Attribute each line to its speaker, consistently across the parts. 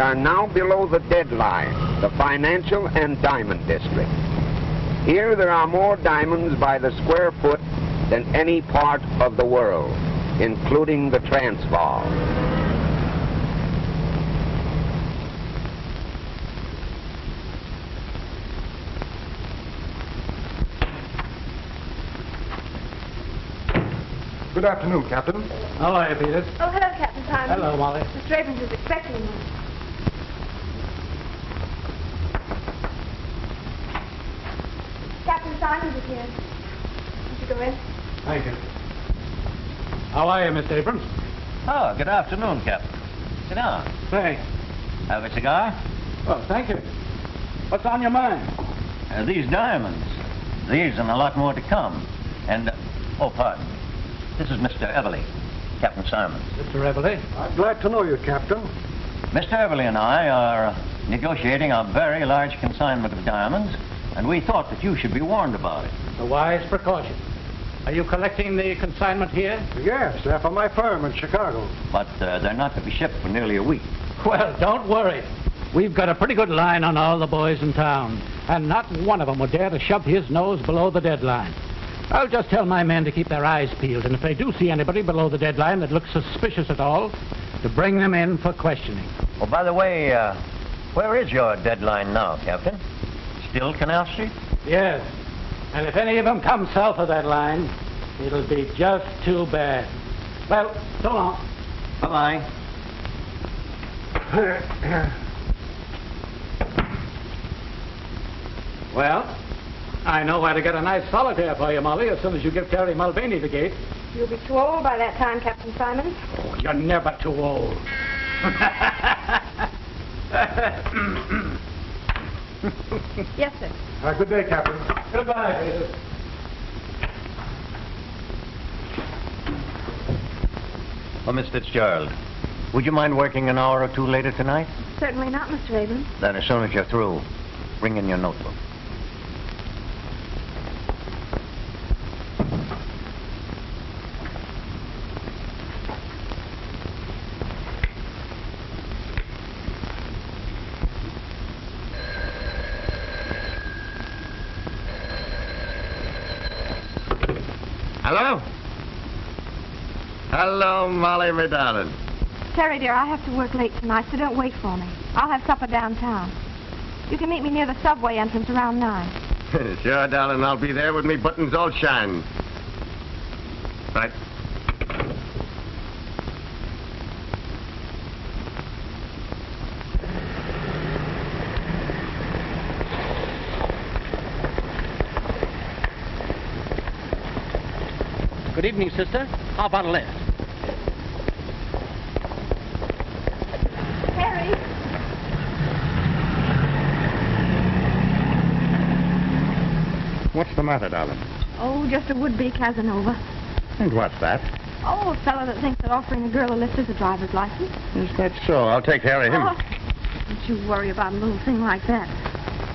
Speaker 1: We are now below the deadline, the financial and diamond district. Here there are more diamonds by the square foot than any part of the world, including the Transvaal.
Speaker 2: Good afternoon, Captain.
Speaker 3: Hello, Peter.
Speaker 4: Oh, hello, Captain Simon.
Speaker 3: Hello, Molly.
Speaker 4: Mr. Abrams is expecting you. Captain Simon is here. Won't you go in?
Speaker 3: Thank you. How are you, Mr. Abrams?
Speaker 5: Oh, good afternoon, Captain. Sit down.
Speaker 3: Thanks.
Speaker 5: Have a cigar?
Speaker 3: Well, thank you. What's on your mind?
Speaker 5: Uh, these diamonds. These and a lot more to come. And, uh, oh, pardon. This is Mr. Everly, Captain Simons.
Speaker 3: Mr. Everly.
Speaker 2: I'm glad to know you, Captain.
Speaker 5: Mr. Everly and I are uh, negotiating a very large consignment of diamonds, and we thought that you should be warned about it.
Speaker 3: A wise precaution. Are you collecting the consignment here?
Speaker 2: Yes, they're for my firm in Chicago.
Speaker 5: But uh, they're not to be shipped for nearly a week.
Speaker 3: Well, don't worry. We've got a pretty good line on all the boys in town, and not one of them would dare to shove his nose below the deadline. I'll just tell my men to keep their eyes peeled, and if they do see anybody below the deadline that looks suspicious at all, to bring them in for questioning.
Speaker 5: Oh, by the way, uh, where is your deadline now, Captain? Still Canal Street?
Speaker 3: Yes. And if any of them come south of that line, it'll be just too bad. Well, so long.
Speaker 5: Bye-bye.
Speaker 3: Well, I know where to get a nice solitaire for you, Molly, as soon as you give Terry Mulvaney the gate.
Speaker 4: You'll be too old by that time, Captain Simon.
Speaker 3: Oh, you're never too old.
Speaker 4: Yes, sir.
Speaker 2: Uh, good day, Captain.
Speaker 3: Goodbye, Peter.
Speaker 5: Oh, Miss Fitzgerald, would you mind working an hour or two later tonight?
Speaker 4: Certainly not, Mr. Abrams.
Speaker 5: Then as soon as you're through, bring in your notebook. Hello? Hello, Molly, my darling.
Speaker 4: Terry, dear, I have to work late tonight, so don't wait for me. I'll have supper downtown. You can meet me near the subway entrance around 9.
Speaker 5: sure, darling, I'll be there with me buttons all shine. Right.
Speaker 3: Good evening, sister. How about a lift?
Speaker 5: The matter, darling?
Speaker 4: Oh, just a would-be Casanova.
Speaker 5: And what's that?
Speaker 4: Oh, a fellow that thinks that offering a girl a lift is a driver's license.
Speaker 5: Is that so? I'll take care of him.
Speaker 4: Oh, don't you worry about a little thing like that.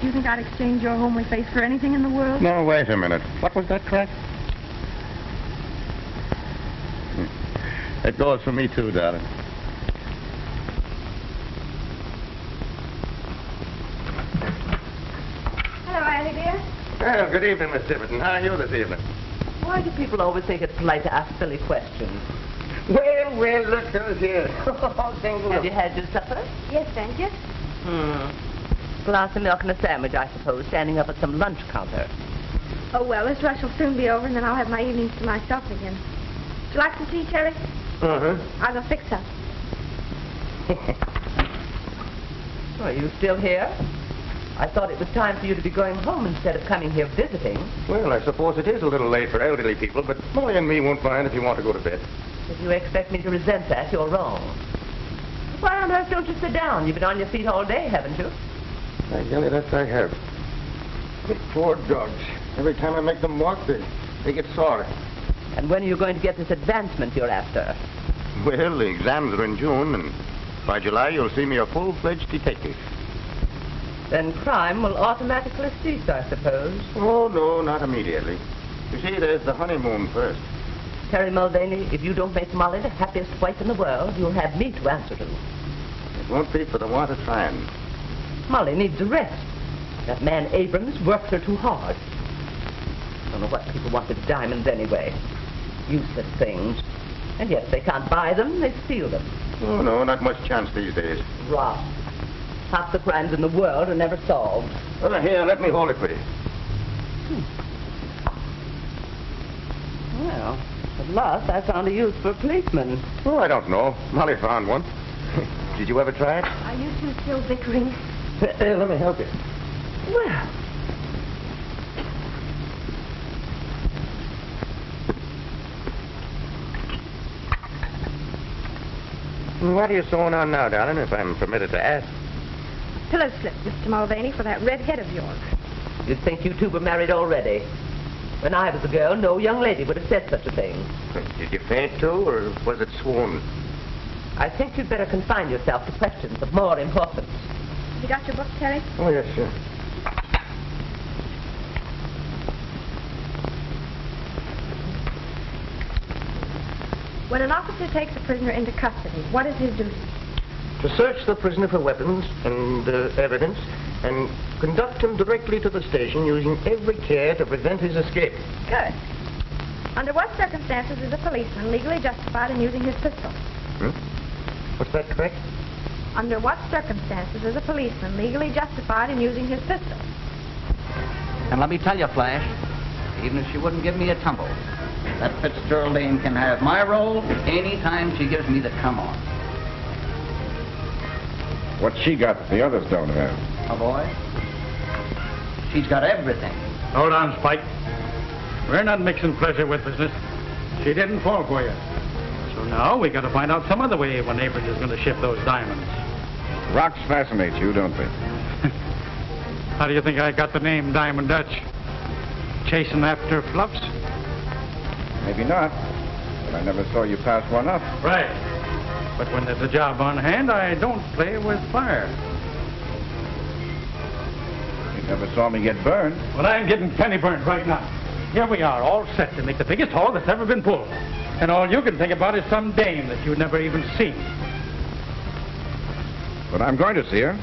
Speaker 4: Do you think I'd exchange your homely face for anything in the world?
Speaker 5: No, wait a minute. What was that crack? Hmm. It goes for me, too, darling.
Speaker 4: Hello, Annie, dear.
Speaker 5: Well, good evening, Miss Tiverton. How are you this evening?
Speaker 6: Why do people always think it's polite to ask silly questions?
Speaker 5: Well, well, look who's here. Single.
Speaker 6: Have you had your supper?
Speaker 4: Yes, thank you.
Speaker 6: Hmm. Glass of milk and a sandwich, I suppose, standing up at some lunch counter.
Speaker 4: Oh, well, this rush will soon be over, and then I'll have my evenings to myself again. Would you like some tea, Terry?
Speaker 5: Uh-huh.
Speaker 4: I'll go fix up.
Speaker 6: Are you still here? I thought it was time for you to be going home instead of coming here visiting.
Speaker 5: Well, I suppose it is a little late for elderly people, but Molly and me won't mind if you want to go to bed.
Speaker 6: If you expect me to resent that, you're wrong. Why on earth don't you sit down? You've been on your feet all day, haven't you?
Speaker 5: By golly, that I have. The poor dogs. Every time I make them walk, they, they get sore.
Speaker 6: And when are you going to get this advancement you're after?
Speaker 5: Well, the exams are in June, and by July you'll see me a full-fledged detective.
Speaker 6: Then crime will automatically cease, I suppose.
Speaker 5: Oh, no, not immediately. You see, there's the honeymoon first.
Speaker 6: Terry Mulvaney, if you don't make Molly the happiest wife in the world, you'll have me to answer to.
Speaker 5: It won't be for the want of trying.
Speaker 6: Molly needs a rest. That man Abrams works her too hard. I don't know what people want with diamonds anyway. Useless things. And yet if they can't buy them, they steal them.
Speaker 5: Oh, no, not much chance these days.
Speaker 6: Rot. Half the crimes in the world are never solved.
Speaker 5: Well, here, let me hold it for you.
Speaker 6: Well, at last I found a use for a policeman.
Speaker 5: Oh, I don't know. Molly found one. Did you ever try it?
Speaker 4: Are you two still bickering?
Speaker 5: Here, let me help you.
Speaker 6: Well,
Speaker 5: What are you sewing on now, darling, if I'm permitted to ask?
Speaker 4: Pillow slip, Mr. Mulvaney, for that red head of yours.
Speaker 6: you'd think you two were married already. When I was a girl, no young lady would have said such a thing.
Speaker 5: Did you faint too, or was it swoon?
Speaker 6: I think you'd better confine yourself to questions of more importance.
Speaker 4: Have You got your book, Terry?
Speaker 5: Oh, yes, sir.
Speaker 4: When an officer takes a prisoner into custody, what is his duty?
Speaker 5: To search the prisoner for weapons and uh, evidence and conduct him directly to the station using every care to prevent his escape.
Speaker 4: Good. Under what circumstances is a policeman legally justified in using his pistol?
Speaker 5: Hmm? What's that correct?
Speaker 4: Under what circumstances is a policeman legally justified in using his pistol?
Speaker 7: And let me tell you, Flash, even if she wouldn't give me a tumble, that Fitzgeraldine can have my role anytime she gives me the come on.
Speaker 8: What she got that the others don't have?
Speaker 7: Oh, boy. She's got everything.
Speaker 3: Hold on, Spike. We're not mixing pleasure with business. She didn't fall for you. So now we got to find out some other way when Abrams is going to ship those diamonds.
Speaker 8: Rocks fascinate you, don't they?
Speaker 3: How do you think I got the name Diamond Dutch? Chasing after fluffs?
Speaker 8: Maybe not. But I never saw you pass one up.
Speaker 3: Right. But when there's a job on hand, I don't play with fire.
Speaker 8: You never saw me get burned.
Speaker 3: Well, I'm getting penny burned right now. Here we are, all set to make the biggest haul that's ever been pulled. And all you can think about is some dame that you've never even seen.
Speaker 8: But I'm going to see her.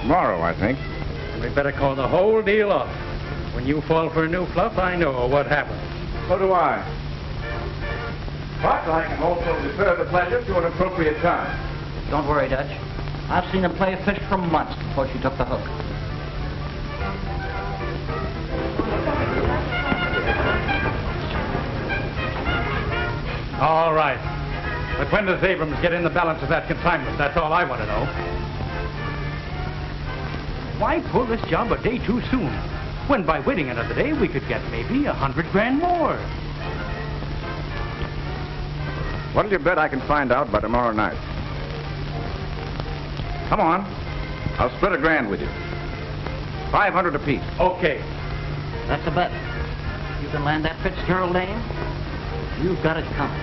Speaker 8: Tomorrow, I think.
Speaker 3: And we better call the whole deal off. When you fall for a new fluff, I know what happens.
Speaker 8: So do I. But I can also defer the pleasure to an appropriate time.
Speaker 7: Don't worry, Dutch. I've seen her play a fish for months before she took the hook.
Speaker 3: All right. But when does Abrams get in the balance of that consignment? That's all I want to know. Why pull this job a day too soon? When by waiting another day, we could get maybe a hundred grand more.
Speaker 8: What'll you bet I can find out by tomorrow night? Come on. I'll split a grand with you. Five hundred apiece.
Speaker 3: Okay.
Speaker 7: That's a bet. You can land that Fitzgerald name, you've got it coming.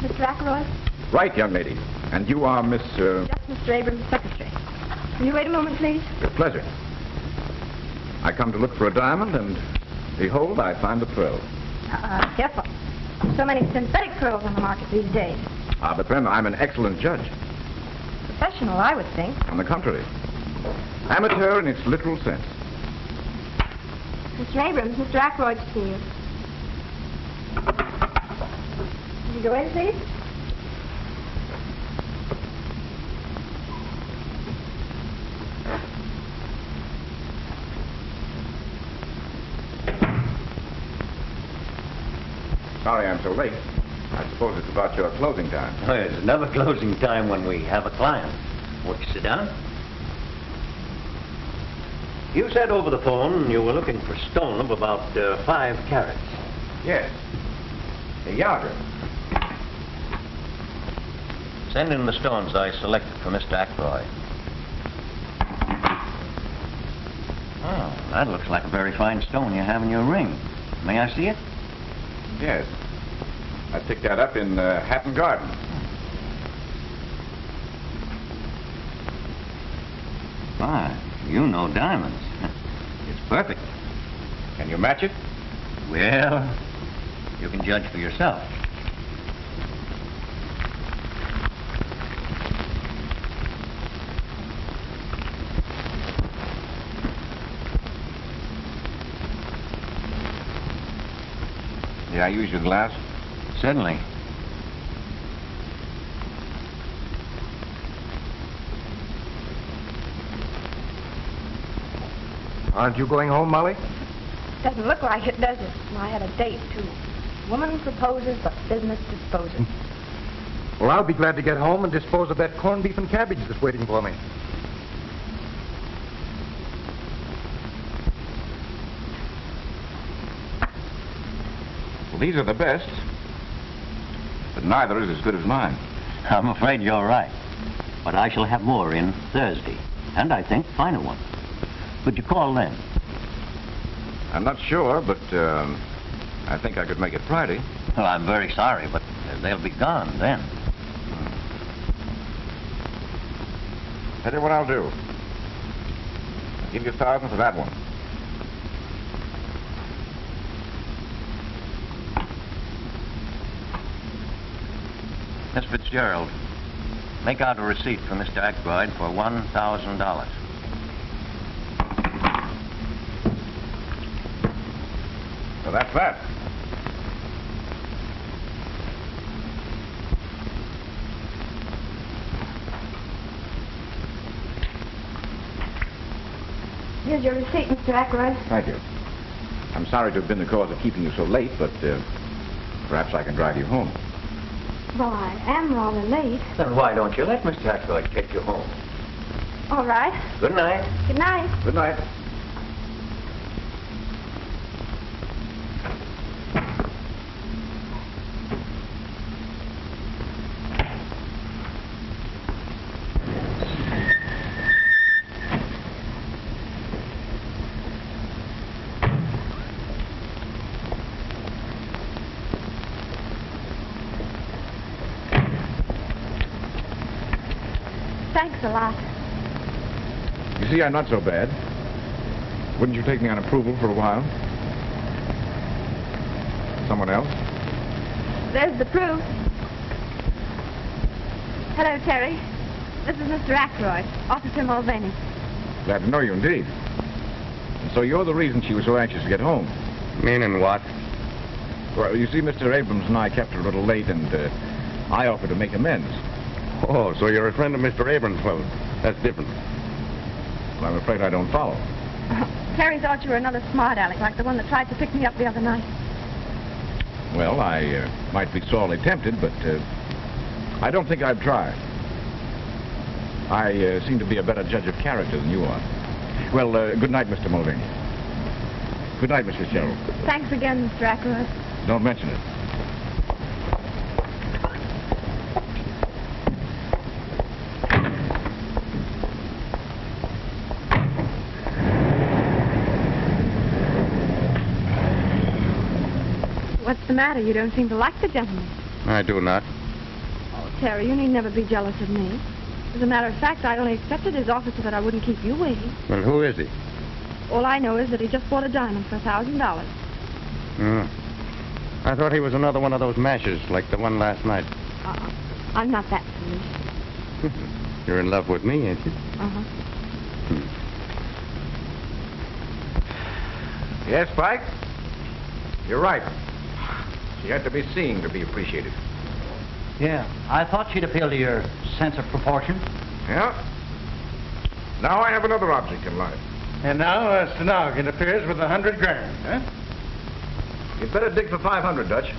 Speaker 4: Mr. Ackroyd?
Speaker 8: Right, young lady. And you are Miss, uh,
Speaker 4: Just Mr. Abrams' secretary. Will you wait a moment, please?
Speaker 8: with pleasure. I come to look for a diamond, and behold, I find a pearl.
Speaker 4: Uh, careful. So many synthetic pearls on the market these days.
Speaker 8: Ah, but then I'm an excellent judge.
Speaker 4: Professional, I would think.
Speaker 8: On the contrary. Amateur in its literal sense.
Speaker 4: Mr. Abrams, Mr. Ackroyd to see you. Will you go in, please?
Speaker 8: Sorry I'm so late. I suppose it's about your closing time.
Speaker 9: Well, it's never closing time when we have a client. Won't you sit down? You said over the phone you were looking for stone of about uh, five carats.
Speaker 8: Yes. A yarder.
Speaker 9: Send in the stones I selected for Mr. Ackroyd. Oh, that looks like a very fine stone you have in your ring. May I see it?
Speaker 8: Yes. I picked that up in uh, Hatton Garden.
Speaker 9: My, you know diamonds. It's
Speaker 8: Perfect. Can you match it?
Speaker 9: Well, you can judge for yourself.
Speaker 8: May I use your glass?
Speaker 9: Certainly.
Speaker 5: Aren't you going home, Molly?
Speaker 4: Doesn't look like it, does it? I had a date, too. Woman proposes, but business disposes.
Speaker 5: Well, I'll be glad to get home and dispose of that corned beef and cabbage that's waiting for me.
Speaker 8: These are the best. But neither is as good as mine.
Speaker 9: I'm afraid you're right. But I shall have more in Thursday. And I think finer ones. Could you call then?
Speaker 8: I'm not sure, but um, I think I could make it Friday.
Speaker 9: Well, I'm very sorry, but they'll be gone then.
Speaker 8: Tell you what I'll do. I'll give you a thousand for that one.
Speaker 9: Miss Fitzgerald, make out a receipt for Mr. Ackroyd for $1,000.
Speaker 8: So that's that.
Speaker 4: Here's your receipt, Mr. Ackroyd.
Speaker 8: Thank you. I'm sorry to have been the cause of keeping you so late, but uh, perhaps I can drive you home.
Speaker 4: Well, I am rather late.
Speaker 9: Then why don't you let Mr. Ackroyd take you home?
Speaker 4: All right.
Speaker 9: Good night.
Speaker 4: Good night.
Speaker 8: Good night.
Speaker 4: Thanks a lot.
Speaker 8: You see, I'm not so bad. Wouldn't you take me on approval for a while? Someone else?
Speaker 4: There's the proof. Hello, Terry. This is Mr. Ackroyd, Officer Mulvaney.
Speaker 8: Glad to know you indeed. And so you're the reason she was so anxious to get home.
Speaker 10: Meaning what?
Speaker 8: Well, you see, Mr. Abrams and I kept her a little late, and uh, I offered to make amends.
Speaker 10: Oh, so you're a friend of Mr. Abrams. Well, that's different.
Speaker 8: Well, I'm afraid I don't follow.
Speaker 4: Terry thought you were another smart aleck, like the one that tried to pick me up the other night.
Speaker 8: Well, I uh, might be sorely tempted, but uh, I don't think I'd try. I uh, seem to be a better judge of character than you are. Well, uh, good night, Mr. Mulvaney. Good night, Mrs. Gerald.
Speaker 4: Thanks again, Mr. Ackroyd.
Speaker 8: Don't mention it.
Speaker 4: What's the matter? You don't seem to like the gentleman.
Speaker 10: I do not.
Speaker 4: Oh, Terry, you need never be jealous of me. As a matter of fact, I only accepted his offer so that I wouldn't keep you waiting.
Speaker 10: Well, who is he?
Speaker 4: All I know is that he just bought a diamond for a thousand dollars.
Speaker 10: Hmm. I thought he was another one of those mashes, like the one last night.
Speaker 4: Uh-uh. I'm not that foolish.
Speaker 10: You're in love with me, ain't you?
Speaker 4: Uh-huh.
Speaker 8: Yes, Spike? You're right. She had to be seen to be appreciated.
Speaker 7: Yeah, I thought she'd appeal to your sense of proportion.
Speaker 8: Yeah? Now I have another object in life.
Speaker 3: And now uh, Stenog appears with a hundred grand, huh?
Speaker 8: You'd better dig for 500, Dutch.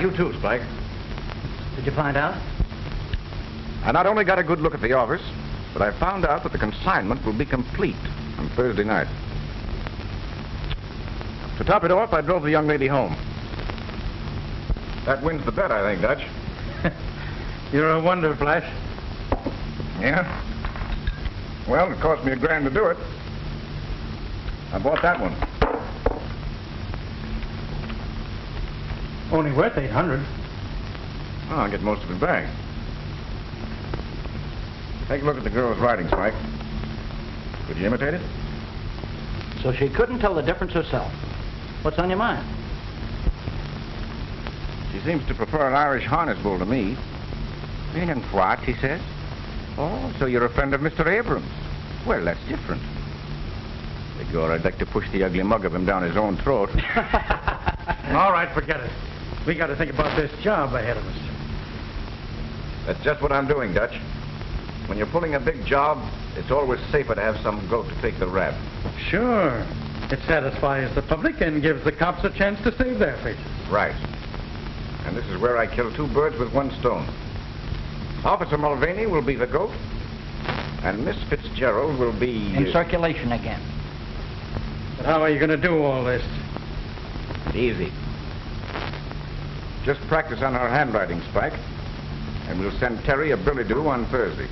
Speaker 8: You too, Spike.
Speaker 7: Did you find out?
Speaker 8: I not only got a good look at the office, but I found out that the consignment will be complete on Thursday night. To top it off, I drove the young lady home. That wins the bet, I think, Dutch.
Speaker 3: You're a wonder, Flash.
Speaker 8: Yeah? Well, it cost me a grand to do it. I bought that one.
Speaker 3: Only worth 800.
Speaker 8: Oh, I'll get most of it back. Take a look at the girl's writing, Spike. Could you imitate it?
Speaker 7: So she couldn't tell the difference herself. What's on your mind?
Speaker 8: She seems to prefer an Irish harness bull to me.
Speaker 11: And what, he says? Oh, so you're a friend of Mr. Abrams. Well, that's different. Begor, I'd like to push the ugly mug of him down his own throat.
Speaker 3: All right, forget it. We got to think about this job ahead of us.
Speaker 8: That's just what I'm doing, Dutch. When you're pulling a big job, it's always safer to have some goat to take the rap.
Speaker 3: Sure. It satisfies the public and gives the cops a chance to save their faces.
Speaker 8: Right. And this is where I kill two birds with one stone. Officer Mulvaney will be the goat, and Miss Fitzgerald will be...
Speaker 7: In circulation again.
Speaker 3: But how are you going to do all this?
Speaker 8: Easy. Just practice on our handwriting, Spike. And we'll send Terry a billet-doux on Thursday.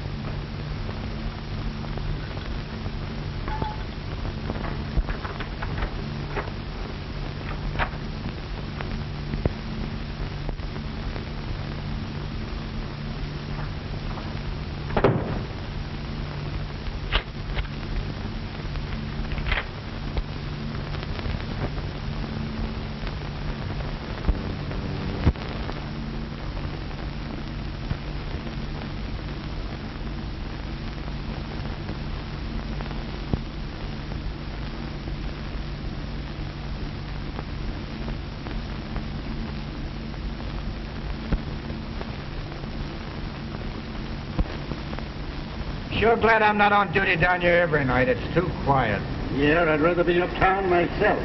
Speaker 11: Sure glad I'm not on duty down here every night. It's too quiet.
Speaker 3: Yeah, I'd rather be uptown myself.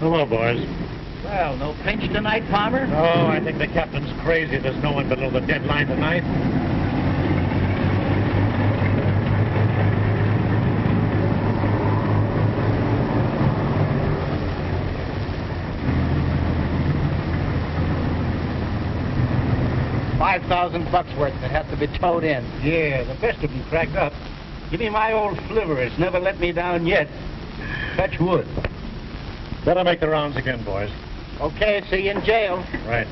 Speaker 3: Hello, boys.
Speaker 7: Well, no pinch tonight, Palmer?
Speaker 3: Oh, I think the captain's crazy. There's no one below the deadline tonight.
Speaker 7: Five thousand bucks worth that have to be towed in.
Speaker 11: Yeah, the best of them cracked up. Give me my old flivver. It's never let me down yet. Fetch wood.
Speaker 3: Better make the rounds again, boys.
Speaker 7: Okay, see you in jail.
Speaker 3: Right.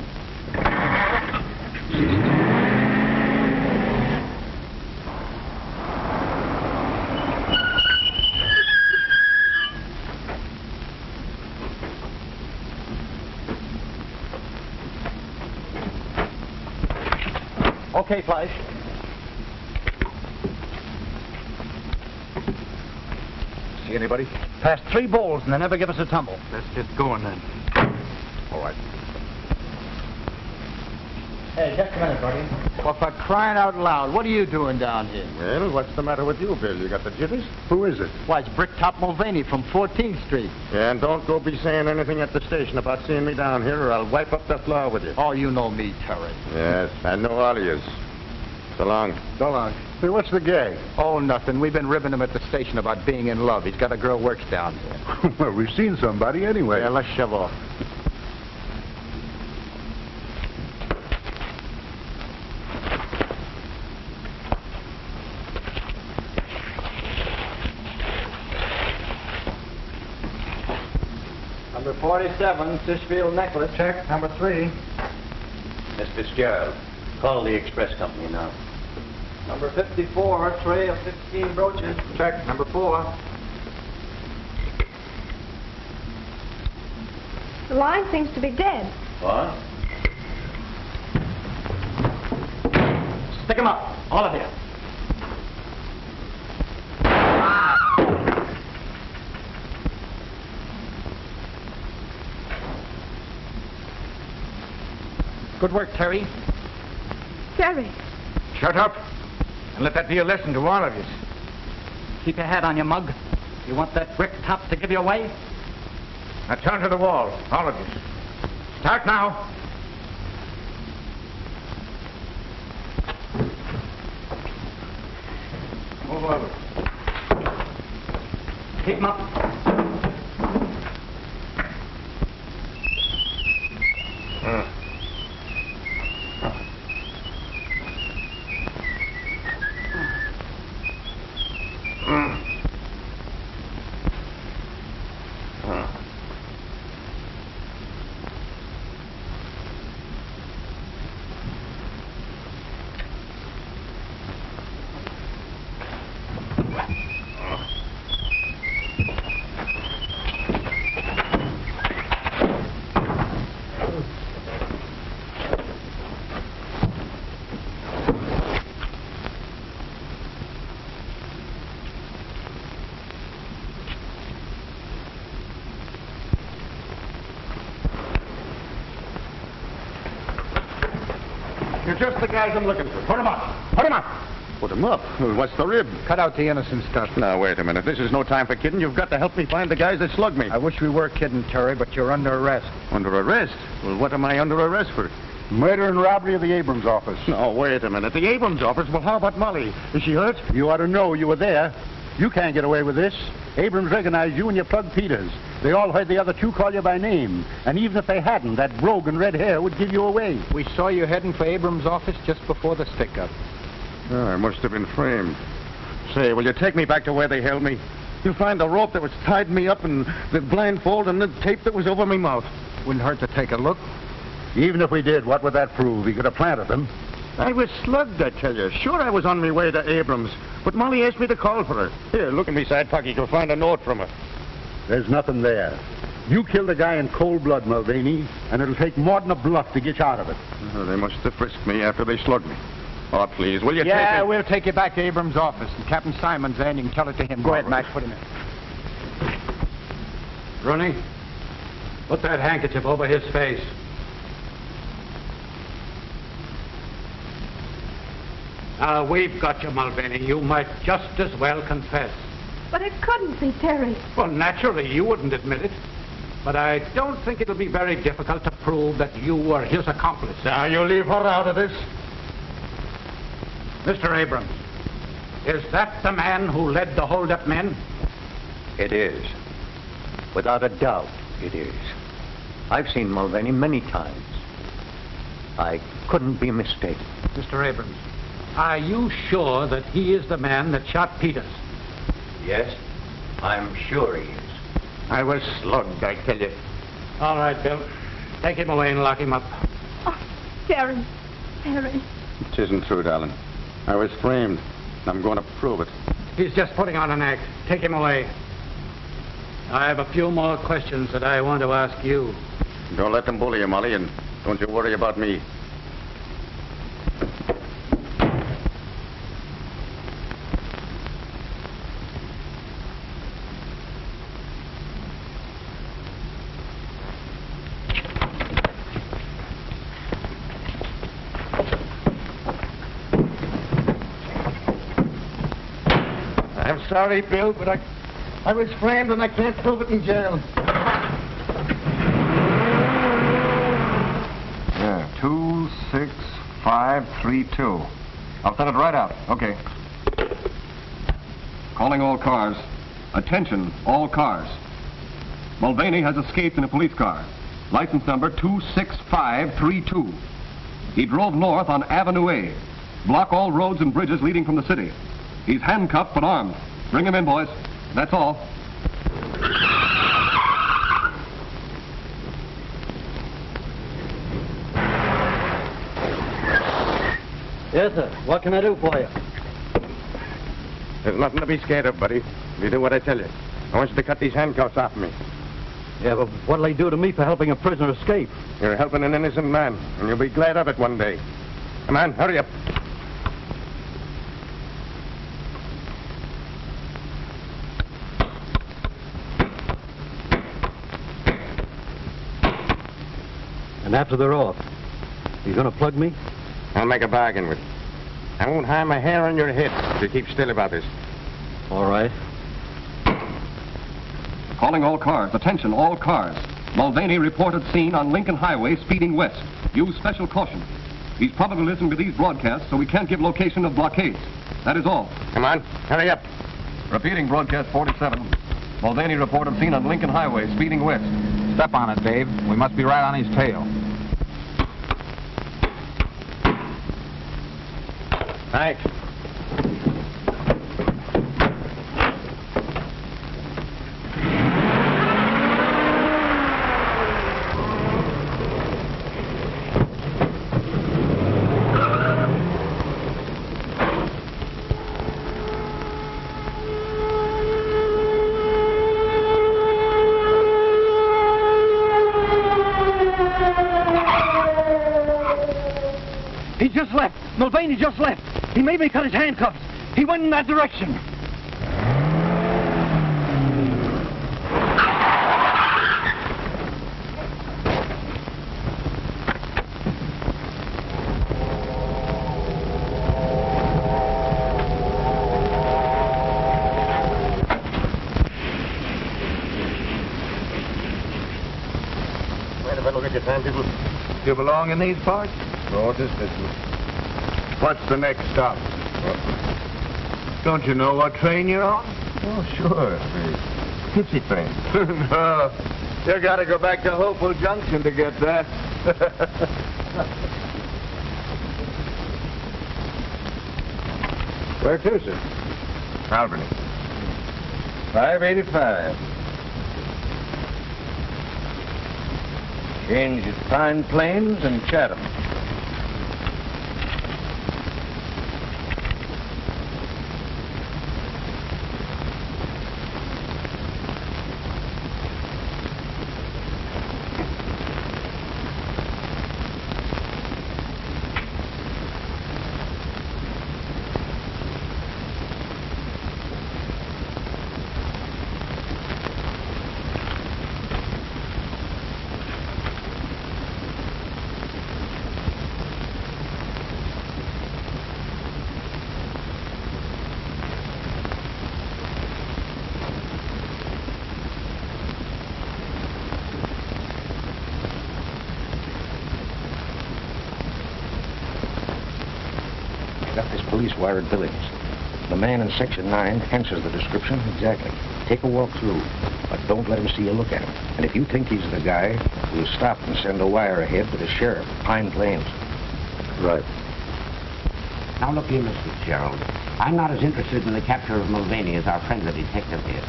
Speaker 7: Okay, Flash.
Speaker 8: See anybody?
Speaker 7: Passed three balls and they never give us a tumble.
Speaker 3: Let's get going then.
Speaker 8: All right.
Speaker 7: Hey, just a minute, buddy.
Speaker 11: Well, for crying out loud, what are you doing down here?
Speaker 12: Well, what's the matter with you, Bill? You got the jitters? Who is it?
Speaker 11: Why, it's Bricktop Mulvaney from 14th Street.
Speaker 12: And don't go be saying anything at the station about seeing me down here, or I'll wipe up the floor with you.
Speaker 11: Oh, you know me, Terry.
Speaker 12: Yes, I know all of yous. So long.
Speaker 11: So long.
Speaker 12: Hey, what's the gag?
Speaker 11: Oh, nothing. We've been ribbing him at the station about being in love. He's got a girl works down here.
Speaker 12: well, we've seen somebody anyway.
Speaker 11: Yeah, let's shove off. Number 47, Fishfield Necklace. Check. Number three.
Speaker 9: Miss Fitzgerald, call the express company now.
Speaker 11: Number 54, tray of 15 brooches. Check. Number four.
Speaker 4: The line seems to be dead.
Speaker 9: What?
Speaker 7: Stick 'em up, all of you. Good work, Terry.
Speaker 4: Terry.
Speaker 11: Shut up. And let that be a lesson to all of you.
Speaker 7: Keep your hat on your mug. You want that brick top to give you away?
Speaker 11: Now turn to the wall, all of you. Start now. Move over.
Speaker 7: Keep 'em up.
Speaker 5: You're just the guys I'm looking for. Put 'em up. Put 'em up. Put 'em up? What's the rib?
Speaker 11: Cut out the innocent stuff.
Speaker 5: Now, wait a minute. This is no time for kidding. You've got to help me find the guys that slugged me.
Speaker 11: I wish we were kidding, Terry, but you're under arrest.
Speaker 5: Under arrest? Well, what am I under arrest for?
Speaker 2: Murder and robbery of the Abrams office.
Speaker 5: No, wait a minute. The Abrams office? Well, how about Molly? Is she hurt?
Speaker 2: You ought to know you were there. You can't get away with this. Abrams recognized you and you plugged Peters. They all heard the other two call you by name. And even if they hadn't, that brogue in red hair would give you away.
Speaker 11: We saw you heading for Abrams' office just before the stick-up.
Speaker 5: Ah, oh, I must have been framed. Say, will you take me back to where they held me? You'll find the rope that was tied me up and the blindfold and the tape that was over my mouth.
Speaker 11: Wouldn't hurt to take a look.
Speaker 2: Even if we did, what would that prove? He could have planted them.
Speaker 5: I was slugged, I tell you. Sure, I was on my way to Abrams, but Molly asked me to call for her. Here, look in my side pocket. You'll find a note from her.
Speaker 2: There's nothing there. You killed a guy in cold blood, Mulvaney, and it'll take more than a bluff to get you out of it.
Speaker 5: Oh, they must have frisked me after they slugged me. Oh, please, will you
Speaker 11: yeah,
Speaker 5: take me?
Speaker 11: we'll take you back to Abrams' office. And Captain Simon's there, and you can tell it to him. Go ahead, Max. Put him in.
Speaker 13: Rooney, put that handkerchief over his face. Now, we've got you, Mulvaney. You might just as well confess.
Speaker 4: But it couldn't be Terry.
Speaker 13: Well, naturally, you wouldn't admit it. But I don't think it'll be very difficult to prove that you were his accomplice.
Speaker 5: Now, you leave her out of this.
Speaker 13: Mr. Abrams, is that the man who led the hold-up men?
Speaker 9: It is. Without a doubt, it is. I've seen Mulvaney many times. I couldn't be mistaken.
Speaker 13: Mr. Abrams, are you sure that he is the man that shot Peters?
Speaker 9: Yes, I'm sure he is.
Speaker 5: I was slugged, I tell you.
Speaker 13: All right, Bill. Take him away and lock him up.
Speaker 4: Oh, Terry. Terry.
Speaker 5: It isn't true, darling. I was framed. and I'm going to prove it.
Speaker 13: He's just putting on an act. Take him away. I have a few more questions that I want to ask you.
Speaker 5: Don't let them bully you, Molly, and don't you worry about me. Sorry, Bill, but I, I was framed and I can't prove it in jail.
Speaker 14: Yeah, two, six, five, three, two. I'll send it right out. Okay. Calling all cars. Attention, all cars. Mulvaney has escaped in a police car. License number 26532. He drove north on Avenue A. Block all roads and bridges leading from the city. He's handcuffed but armed. Bring him in, boys. That's all.
Speaker 15: Yes, sir. What can I do for you?
Speaker 5: There's nothing to be scared of, buddy. You do what I tell you. I want you to cut these handcuffs off me.
Speaker 15: Yeah, but what'll they do to me for helping a prisoner escape?
Speaker 5: You're helping an innocent man, and you'll be glad of it one day. Come on, hurry up.
Speaker 15: And after they're off, you gonna plug me?
Speaker 5: I'll make a bargain with you. I won't harm a hair on your head if you keep still about this.
Speaker 15: All right.
Speaker 14: Calling all cars. Attention, all cars. Mulvaney reported seen on Lincoln Highway speeding west. Use special caution. He's probably listening to these broadcasts, so we can't give location of blockades. That is all.
Speaker 5: Come on, hurry up.
Speaker 14: Repeating broadcast 47. Mulvaney reported seen on Lincoln Highway speeding west.
Speaker 11: Step on it, Dave. We must be right on his tail.
Speaker 5: Thanks.
Speaker 15: believe they cut his handcuffs. He went in that direction.
Speaker 5: Wait a minute, look at your time, people.
Speaker 16: You belong in these parts?
Speaker 5: No, just this one. What's the next stop?
Speaker 16: Don't you know what train you're on?
Speaker 5: Oh, sure. The train.
Speaker 16: no. You gotta go back to Hopewell Junction to get that.
Speaker 5: Where to, sir?
Speaker 16: Albany.
Speaker 5: 585. Change at Pine Plains and Chatham.
Speaker 13: Got this police wire at Billings. The man in Section 9 answers the description exactly. Take a walk through, but don't let him see you look at him. And if you think he's the guy, we'll stop and send a wire ahead to the sheriff, Pine Plains.
Speaker 5: Right.
Speaker 1: Now look here, Miss Fitzgerald. I'm not as interested in the capture of Mulvaney as our friend the detective is.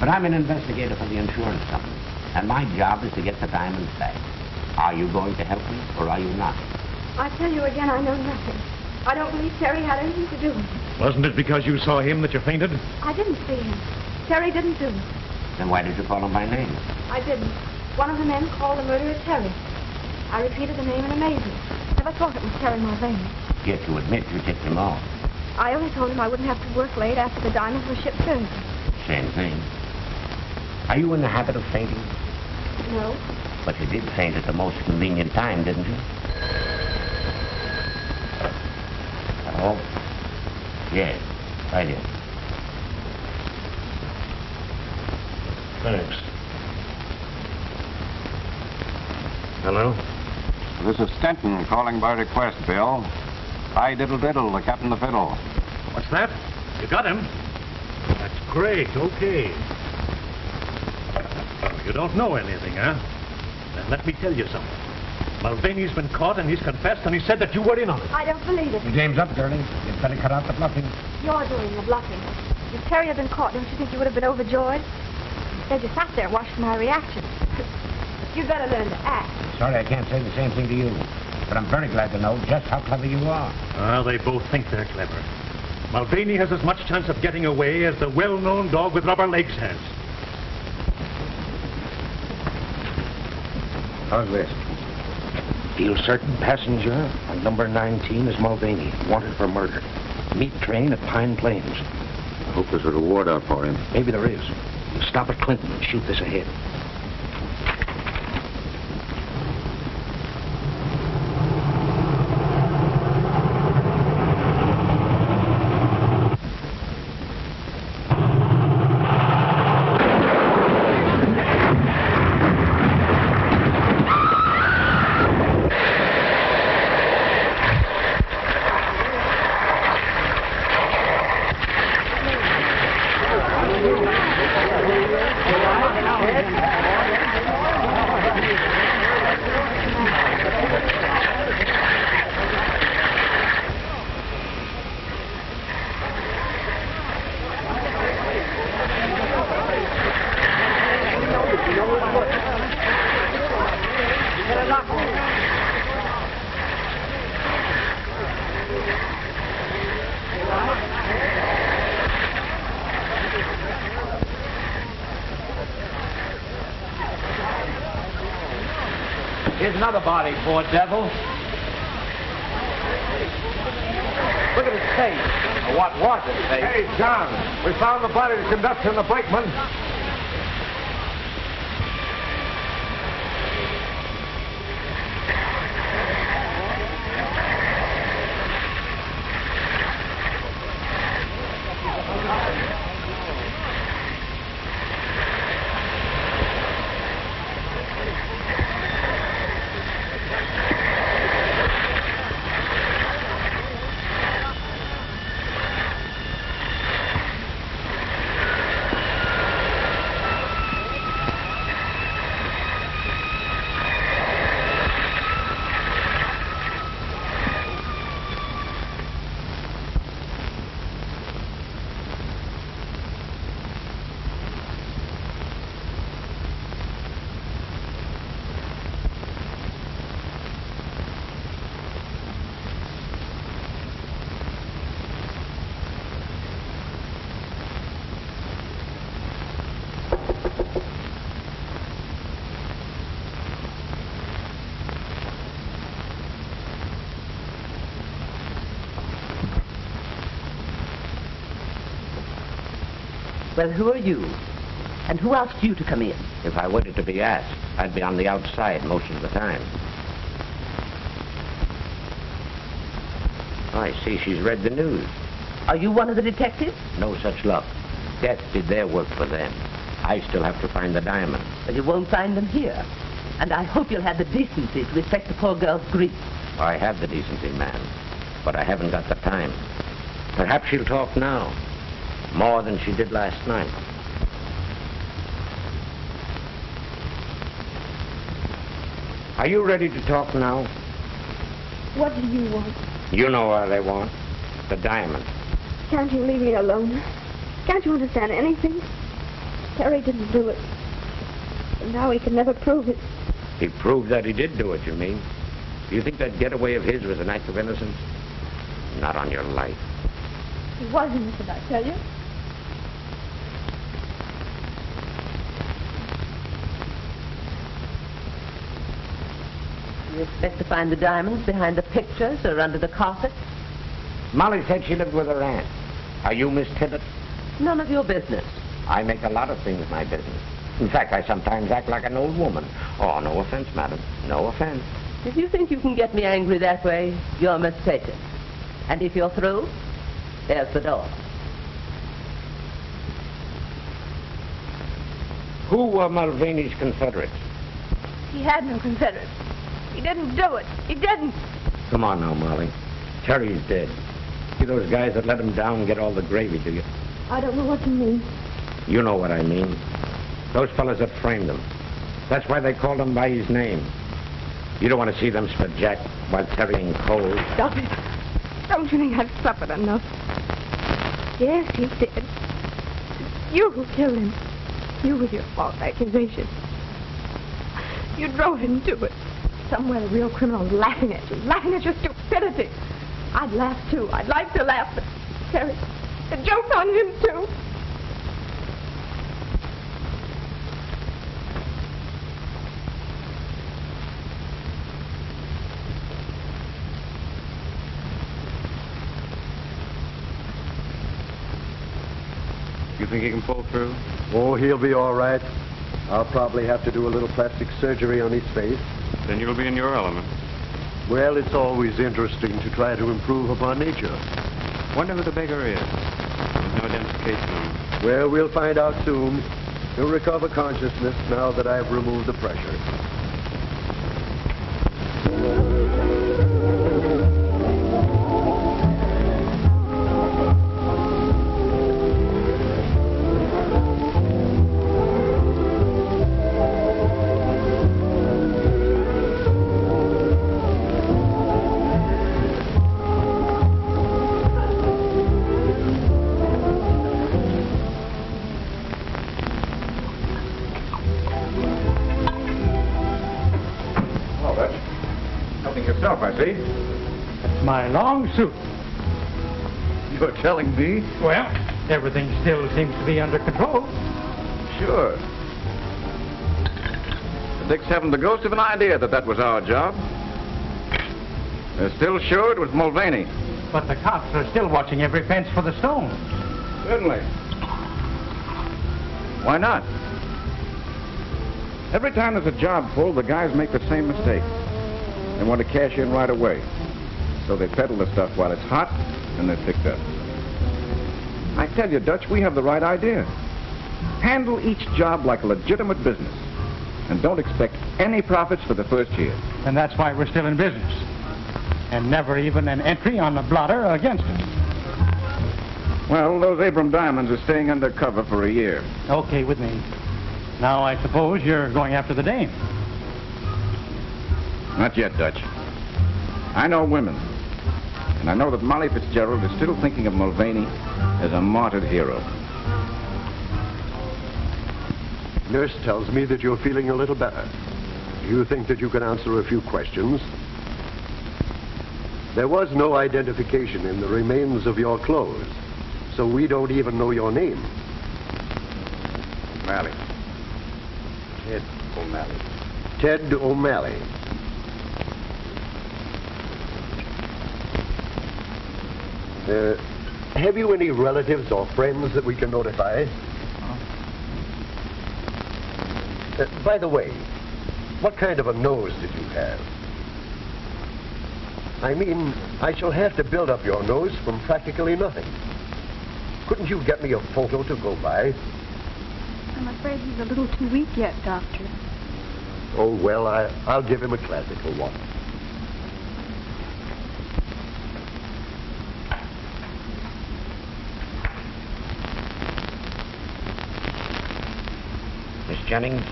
Speaker 1: But I'm an investigator for the insurance company, and my job is to get the diamonds back. Are you going to help me, or are you not?
Speaker 4: I tell you again, I know nothing. I don't believe Terry had anything to do with it.
Speaker 17: Wasn't it because you saw him that you fainted?
Speaker 4: I didn't see him. Terry didn't do it.
Speaker 1: Then why did you call him by name?
Speaker 4: I didn't. One of the men called the murderer Terry. I repeated the name in amazement. Never thought it was Terry Mulvaney.
Speaker 1: Yet you admit you tipped him off.
Speaker 4: I only told him I wouldn't have to work late after the diamonds were shipped Thursday.
Speaker 1: Same thing. Are you in the habit of fainting?
Speaker 4: No.
Speaker 1: But you did faint at the most convenient time, didn't you? Oh. Yes, I did.
Speaker 5: Thanks. Hello?
Speaker 16: This is Stenton calling by request, Bill. I diddle diddle, the captain of the fiddle.
Speaker 17: What's that? You got him? That's great. Okay. You don't know anything, huh? Then let me tell you something. Mulvaney's been caught and he's confessed and he said that you were in on it.
Speaker 4: I don't believe it.
Speaker 1: James up, girlie. You'd better cut out the bluffing.
Speaker 4: You're doing the bluffing. If Terry had been caught, don't you think you would have been overjoyed? Instead, you sat there watching my reaction. you better learn to act.
Speaker 1: Sorry I can't say the same thing to you. But I'm very glad to know just how clever you are.
Speaker 17: Ah, they both think they're clever. Mulvaney has as much chance of getting away as the well-known dog with rubber legs has.
Speaker 13: How's this? Feel certain passenger on number 19 is Mulvaney, wanted for murder. Meet train at Pine Plains.
Speaker 5: I hope there's a reward out for him.
Speaker 13: Maybe there is. Stop at Clinton and shoot this ahead.
Speaker 8: Poor devil. Look at his face. What was his face?
Speaker 5: Hey, John, we found the body of the conductor and the
Speaker 6: Well, who are you? And who asked you to come in?
Speaker 1: If I waited to be asked, I'd be on the outside most of the time. I see she's read the news.
Speaker 6: Are you one of the detectives?
Speaker 1: No such luck. Death did their work for them. I still have to find the diamond.
Speaker 6: But you won't find them here. And I hope you'll have the decency to respect the poor girl's grief.
Speaker 1: I have the decency, ma'am, but I haven't got the time. Perhaps she'll talk now, more than she did last night. Are you ready to talk now?
Speaker 4: What do you want?
Speaker 1: You know what I want. The diamond.
Speaker 4: Can't you leave me alone? Can't you understand anything? Terry didn't do it. And now he can never prove it.
Speaker 1: He proved that he did do it, you mean? Do you think that getaway of his was an act of innocence? Not on your life.
Speaker 4: He was innocent, I tell you.
Speaker 6: You expect to find the diamonds behind the pictures or under the carpet?
Speaker 1: Molly said she lived with her aunt. Are you Miss Tibbet?
Speaker 6: None of your business.
Speaker 1: I make a lot of things my business. In fact, I sometimes act like an old woman. Oh, no offense, madam. No offense.
Speaker 6: If you think you can get me angry that way, you're mistaken. And if you're through, there's the door.
Speaker 1: Who were Mulvaney's Confederates?
Speaker 4: He had no Confederates. He didn't do it. He didn't.
Speaker 1: Come on now, Molly. Terry's dead. See those guys that let him down and get all the gravy, do you?
Speaker 4: I don't know what you mean.
Speaker 1: You know what I mean. Those fellas that framed him. That's why they called him by his name. You don't want to see them split Jack while Terry ain't cold.
Speaker 4: Stop it. Don't you think I've suffered enough? Yes, you did. You who killed him. You with your false accusation. You drove him to it. Somewhere the real criminal's laughing at you, laughing at your stupidity. I'd laugh too. I'd like to laugh, but Terry, the joke's on him too.
Speaker 11: You think he can pull through?
Speaker 18: Oh, he'll be all right. I'll probably have to do a little plastic surgery on his face.
Speaker 11: Then you'll be in your element.
Speaker 18: Well, it's always interesting to try to improve upon nature.
Speaker 11: Wonder who the beggar is. There's no identification on him.
Speaker 18: Well, we'll find out soon. He'll recover consciousness now that I've removed the pressure.
Speaker 3: Long suit.
Speaker 8: You're telling me?
Speaker 3: Well, everything still seems to be under control.
Speaker 8: Sure. The Dicks haven't the ghost of an idea that that was our job. They're still sure it was Mulvaney.
Speaker 3: But the cops are still watching every fence for the stone.
Speaker 8: Certainly. Why not? Every time there's a job full, the guys make the same mistake. They want to cash in right away. So they peddle the stuff while it's hot, and they're picked up. I tell you, Dutch, we have the right idea. Handle each job like a legitimate business. And don't expect any profits for the first year.
Speaker 3: And that's why we're still in business. And never even an entry on the blotter against us.
Speaker 8: Well, those Abram diamonds are staying undercover for a year.
Speaker 3: Okay with me. Now I suppose you're going after the dame.
Speaker 8: Not yet, Dutch. I know women. And I know that Molly Fitzgerald is still thinking of Mulvaney as a martyred hero.
Speaker 18: Nurse tells me that you're feeling a little better. Do you think that you can answer a few questions? There was no identification in the remains of your clothes, so we don't even know your name.
Speaker 8: O'Malley.
Speaker 18: Ted
Speaker 8: O'Malley.
Speaker 18: Ted O'Malley. Uh, have you any relatives or friends that we can notify? Uh, by the way, what kind of a nose did you have? I mean, I shall have to build up your nose from practically nothing. Couldn't you get me a photo to go by?
Speaker 4: I'm afraid he's a little too weak yet, Doctor.
Speaker 18: Oh, well, I, I'll give him a classical one.
Speaker 1: Jennings,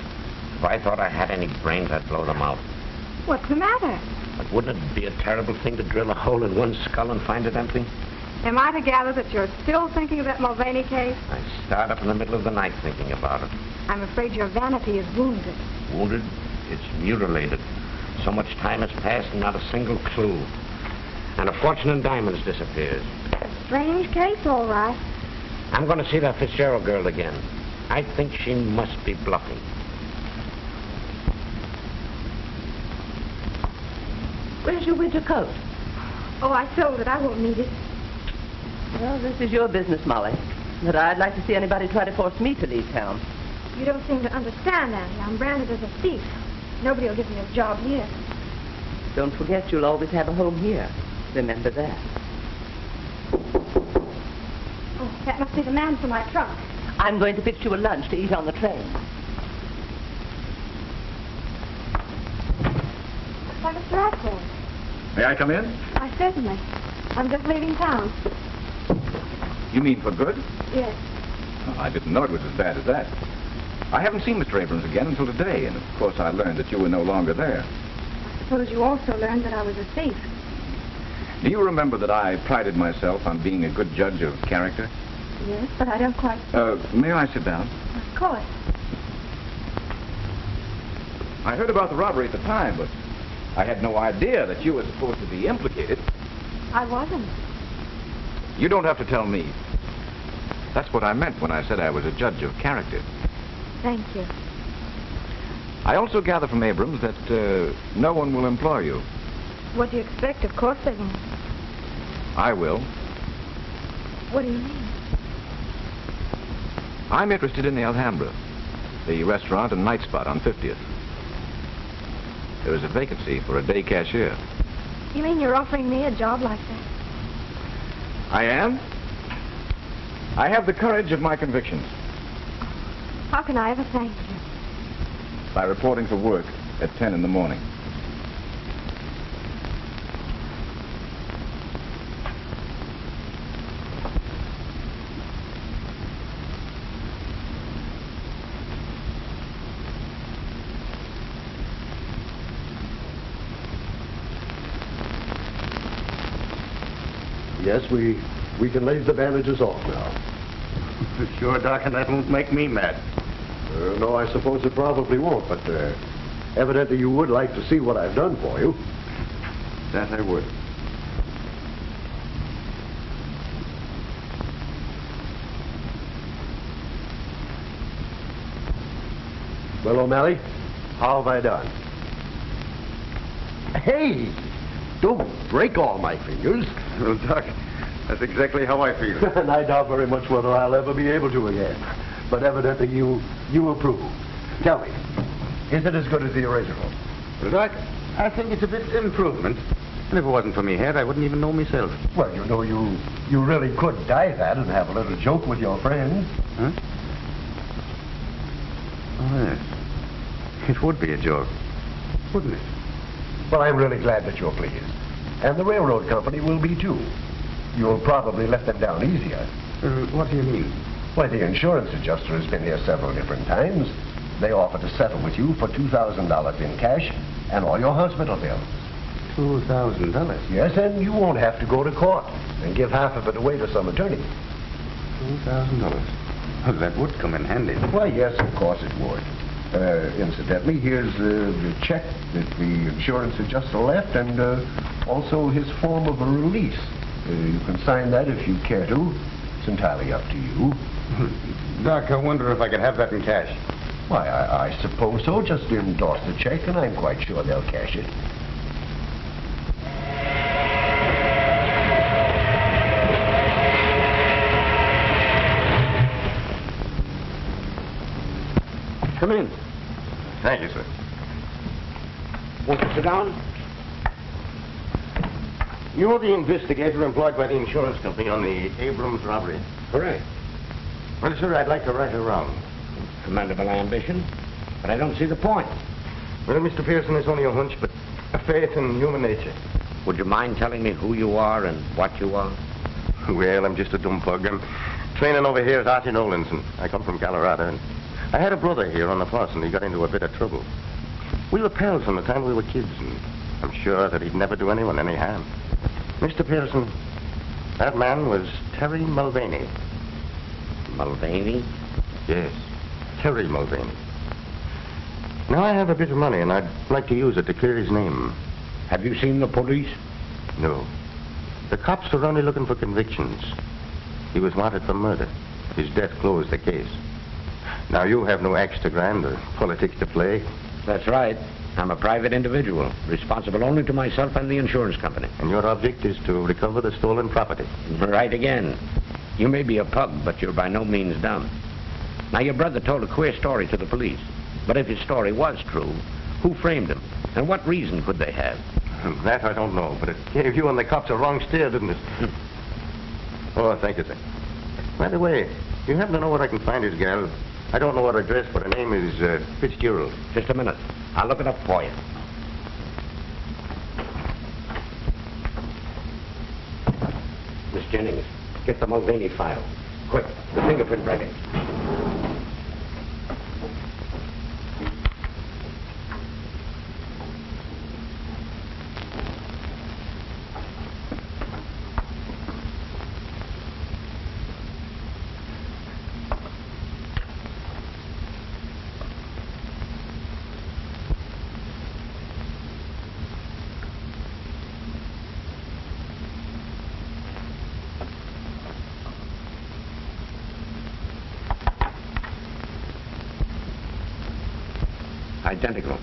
Speaker 1: if I thought I had any brains, I'd blow them out.
Speaker 4: What's the matter?
Speaker 1: But wouldn't it be a terrible thing to drill a hole in one skull and find it empty?
Speaker 4: Am I to gather that you're still thinking of that Mulvaney case?
Speaker 1: I start up in the middle of the night thinking about it.
Speaker 4: I'm afraid your vanity is wounded.
Speaker 1: Wounded, it's mutilated. So much time has passed and not a single clue. And a fortune in diamonds disappears.
Speaker 4: Strange case, all right.
Speaker 1: I'm going to see that Fitzgerald girl again. I think she must be bluffing.
Speaker 6: Where's your winter coat?
Speaker 4: Oh, I sold it. I won't need it.
Speaker 6: Well, this is your business, Molly. But I'd like to see anybody try to force me to leave town.
Speaker 4: You don't seem to understand, Annie. I'm branded as a thief. Nobody will give me a job here.
Speaker 6: Don't forget you'll always have a home here. Remember that.
Speaker 4: Oh, that must be the man for my trunk.
Speaker 6: I'm going to fix you a lunch to eat on the train.
Speaker 4: Why, Mr. Osborne.
Speaker 8: May I come in?
Speaker 4: I certainly. I'm just leaving town.
Speaker 8: You mean for good?
Speaker 4: Yes.
Speaker 8: Oh, I didn't know it was as bad as that. I haven't seen Mr. Abrams again until today, and of course I learned that you were no longer there.
Speaker 4: I suppose you also learned that I was a thief.
Speaker 8: Do you remember that I prided myself on being a good judge of character?
Speaker 4: Yes, but I don't quite...
Speaker 8: Uh, may I sit down?
Speaker 4: Of course.
Speaker 8: I heard about the robbery at the time, but I had no idea that you were supposed to be implicated.
Speaker 4: I wasn't.
Speaker 8: You don't have to tell me. That's what I meant when I said I was a judge of character.
Speaker 4: Thank you.
Speaker 8: I also gather from Abrams that uh, no one will employ you.
Speaker 4: What do you expect? Of course they won't.
Speaker 8: I will.
Speaker 4: What do you mean?
Speaker 8: I'm interested in the Alhambra, the restaurant and night spot on 50th. There is a vacancy for a day cashier.
Speaker 4: You mean you're offering me a job like that?
Speaker 8: I am. I have the courage of my convictions
Speaker 4: How can I ever thank you?
Speaker 8: by reporting for work at 10 in the morning.
Speaker 18: Yes, we, we can leave the bandages off now.
Speaker 2: sure, Doc, and that won't make me mad.
Speaker 18: Uh, no, I suppose it probably won't, but uh, evidently you would like to see what I've done for you.
Speaker 2: That I would.
Speaker 18: Well, O'Malley, how have I done? Hey! Don't break all my fingers.
Speaker 2: Well, Doc, that's exactly how I feel.
Speaker 18: and I doubt very much whether I'll ever be able to again. But evidently you you approve. Tell me, is it as good as the original?
Speaker 2: Well, Doc, I think it's a bit improvement. And if it wasn't for me head, I wouldn't even know myself.
Speaker 18: Well, you know, you you really could dye that and have a little joke with your friends.
Speaker 2: Huh? Oh, yes. It would be a joke, wouldn't it?
Speaker 18: Well, I'm really glad that you're pleased. And the railroad company will be too. You'll probably let them down easier.
Speaker 2: Uh, what do you mean?
Speaker 18: Why, the insurance adjuster has been here several different times. They offer to settle with you for $2,000 in cash and all your hospital bills.
Speaker 2: Two thousand dollars.
Speaker 18: Yes, and you won't have to go to court and give half of it away to some attorney.
Speaker 2: Two thousand dollars. Well, that would come in handy.
Speaker 18: Why, yes, of course it would. Uh, incidentally, here's uh, the check that the insurance adjuster left and uh, also his form of a release. Uh, you can sign that if you care to. It's entirely up to you.
Speaker 2: Doc, I wonder if I could have that in cash.
Speaker 18: Why, I, I suppose so. Just endorse the check, and I'm quite sure they'll cash it.
Speaker 1: Come in.
Speaker 5: Thank you, sir.
Speaker 1: Won't you sit down?
Speaker 5: You're the investigator employed by the insurance company on the Abrams robbery.
Speaker 1: Correct.
Speaker 5: Well, sir, I'd like to right her wrong.
Speaker 1: Commendable ambition, but I don't see the point.
Speaker 5: Well, Mr. Pearson, it's only a hunch, but a faith in human nature.
Speaker 1: Would you mind telling me who you are and what you are?
Speaker 5: Well, I'm just a dumb pug. I'm training over here at Artie Nolan's, and I come from Colorado. And I had a brother here on the force, and he got into a bit of trouble. We were pals from the time we were kids, and I'm sure that he'd never do anyone any harm. Mr. Pearson, that man was Terry Mulvaney.
Speaker 1: Mulvaney?
Speaker 5: Yes, Terry Mulvaney. Now, I have a bit of money, and I'd like to use it to clear his name.
Speaker 1: Have you seen the police?
Speaker 5: No. The cops are only looking for convictions. He was wanted for murder. His death closed the case. Now, you have no axe to grind or politics to play.
Speaker 1: That's right. I'm a private individual, responsible only to myself and the insurance company.
Speaker 5: And your object is to recover the stolen property.
Speaker 1: Right again. You may be a pug, but you're by no means dumb. Now, your brother told a queer story to the police. But if his story was true, who framed him? And what reason could they have?
Speaker 5: That I don't know, but it gave you and the cops a wrong steer, didn't it? Hmm. oh, thank you, sir. By the way, you happen to know where I can find his gal? I don't know her address, but her name is uh, Fitzgerald.
Speaker 1: Just a minute. I'll look it up for you. Miss Jennings, get the Mulvaney file. Quick, the fingerprint records. Identical.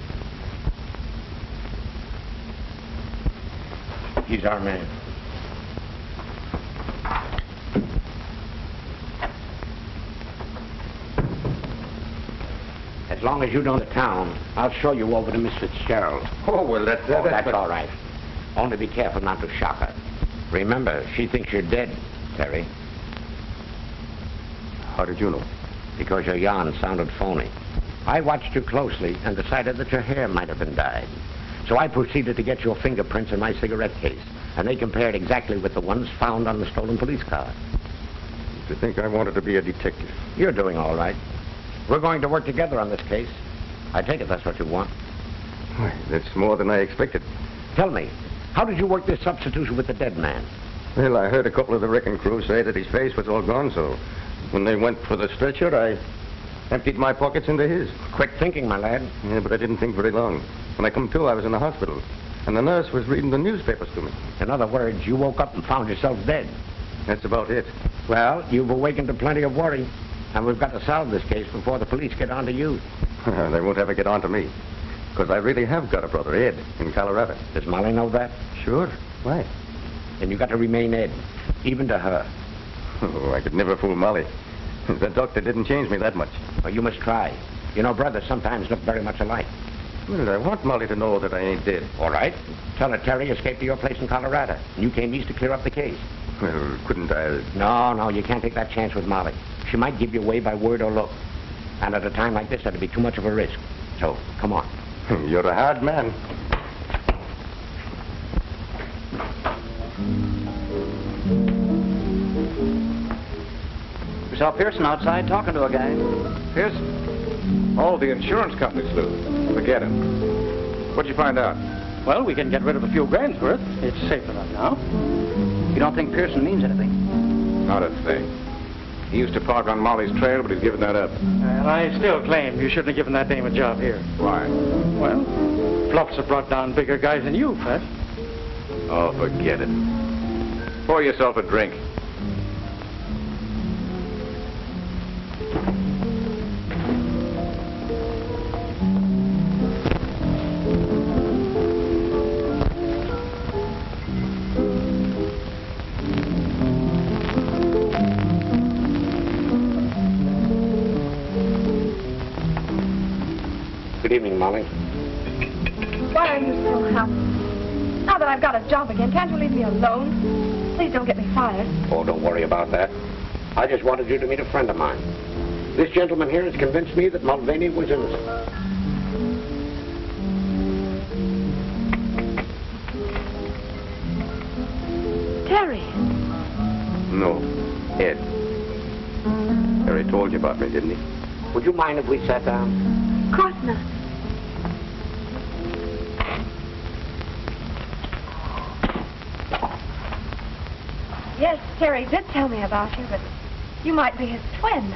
Speaker 1: He's our man. As long as you know the town, I'll show you over to Miss Fitzgerald.
Speaker 5: Oh, well, that,
Speaker 1: Oh, that's all right. Only be careful not to shock her. Remember, she thinks you're dead, Terry.
Speaker 5: How did you know?
Speaker 1: Because your yarn sounded phony. I watched you closely and decided that your hair might have been dyed. So I proceeded to get your fingerprints in my cigarette case, and they compared exactly with the ones found on the stolen police car.
Speaker 5: You think I wanted to be a detective.
Speaker 1: You're doing all right. We're going to work together on this case. I take it that's what you want.
Speaker 5: Why, that's more than I expected.
Speaker 1: Tell me, how did you work this substitution with the dead man?
Speaker 5: Well, I heard a couple of the wrecking crew say that his face was all gone, so when they went for the stretcher, I emptied my pockets into his.
Speaker 1: Quick thinking, my lad.
Speaker 5: Yeah, but I didn't think very long. When I come to, I was in the hospital, and the nurse was reading the newspapers to me.
Speaker 1: In other words, you woke up and found yourself dead.
Speaker 5: That's about it.
Speaker 1: Well, you've awakened to plenty of worry, and we've got to solve this case before the police get on to you.
Speaker 5: they won't ever get on to me, because I really have got a brother, Ed, in Colorado.
Speaker 1: Does Molly know that?
Speaker 5: Sure. Why?
Speaker 1: Then you've got to remain Ed, even to her.
Speaker 5: Oh, I could never fool Molly. The doctor didn't change me that much.
Speaker 1: Well, you must try. You know, brothers sometimes look very much alike.
Speaker 5: Well, uh, I want Molly to know that I ain't dead.
Speaker 1: All right. Tell her Terry escaped to your place in Colorado, and you came east to clear up the case.
Speaker 5: Well, couldn't I?
Speaker 1: Uh, no, no, you can't take that chance with Molly. She might give you away by word or look. And at a time like this, that'd be too much of a risk. So, come on.
Speaker 5: You're a hard man.
Speaker 7: We saw Pearson outside talking to a guy.
Speaker 8: Pearson? Oh, the insurance company's loose. Forget him. What'd you find out?
Speaker 3: Well, we can get rid of a few grand's worth. It's safe enough now.
Speaker 7: You don't think Pearson means anything?
Speaker 8: Not a thing. He used to park on Molly's trail, but he's given that up.
Speaker 3: And I still claim you shouldn't have given that dame a job here.
Speaker 8: Why?
Speaker 3: Well, Fluffs have brought down bigger guys than you, Fred.
Speaker 8: Oh, forget it. Pour yourself a drink.
Speaker 4: Me alone? Please don't get me fired.
Speaker 19: Oh, don't worry about that. I just wanted you to meet a friend of mine. This gentleman here has convinced me that Mulvaney was innocent.
Speaker 4: Terry.
Speaker 5: No, Ed. Terry told you about me, didn't he?
Speaker 19: Would you mind if we sat down?
Speaker 4: Of course not. Terry did tell me about you, but you might be his twin.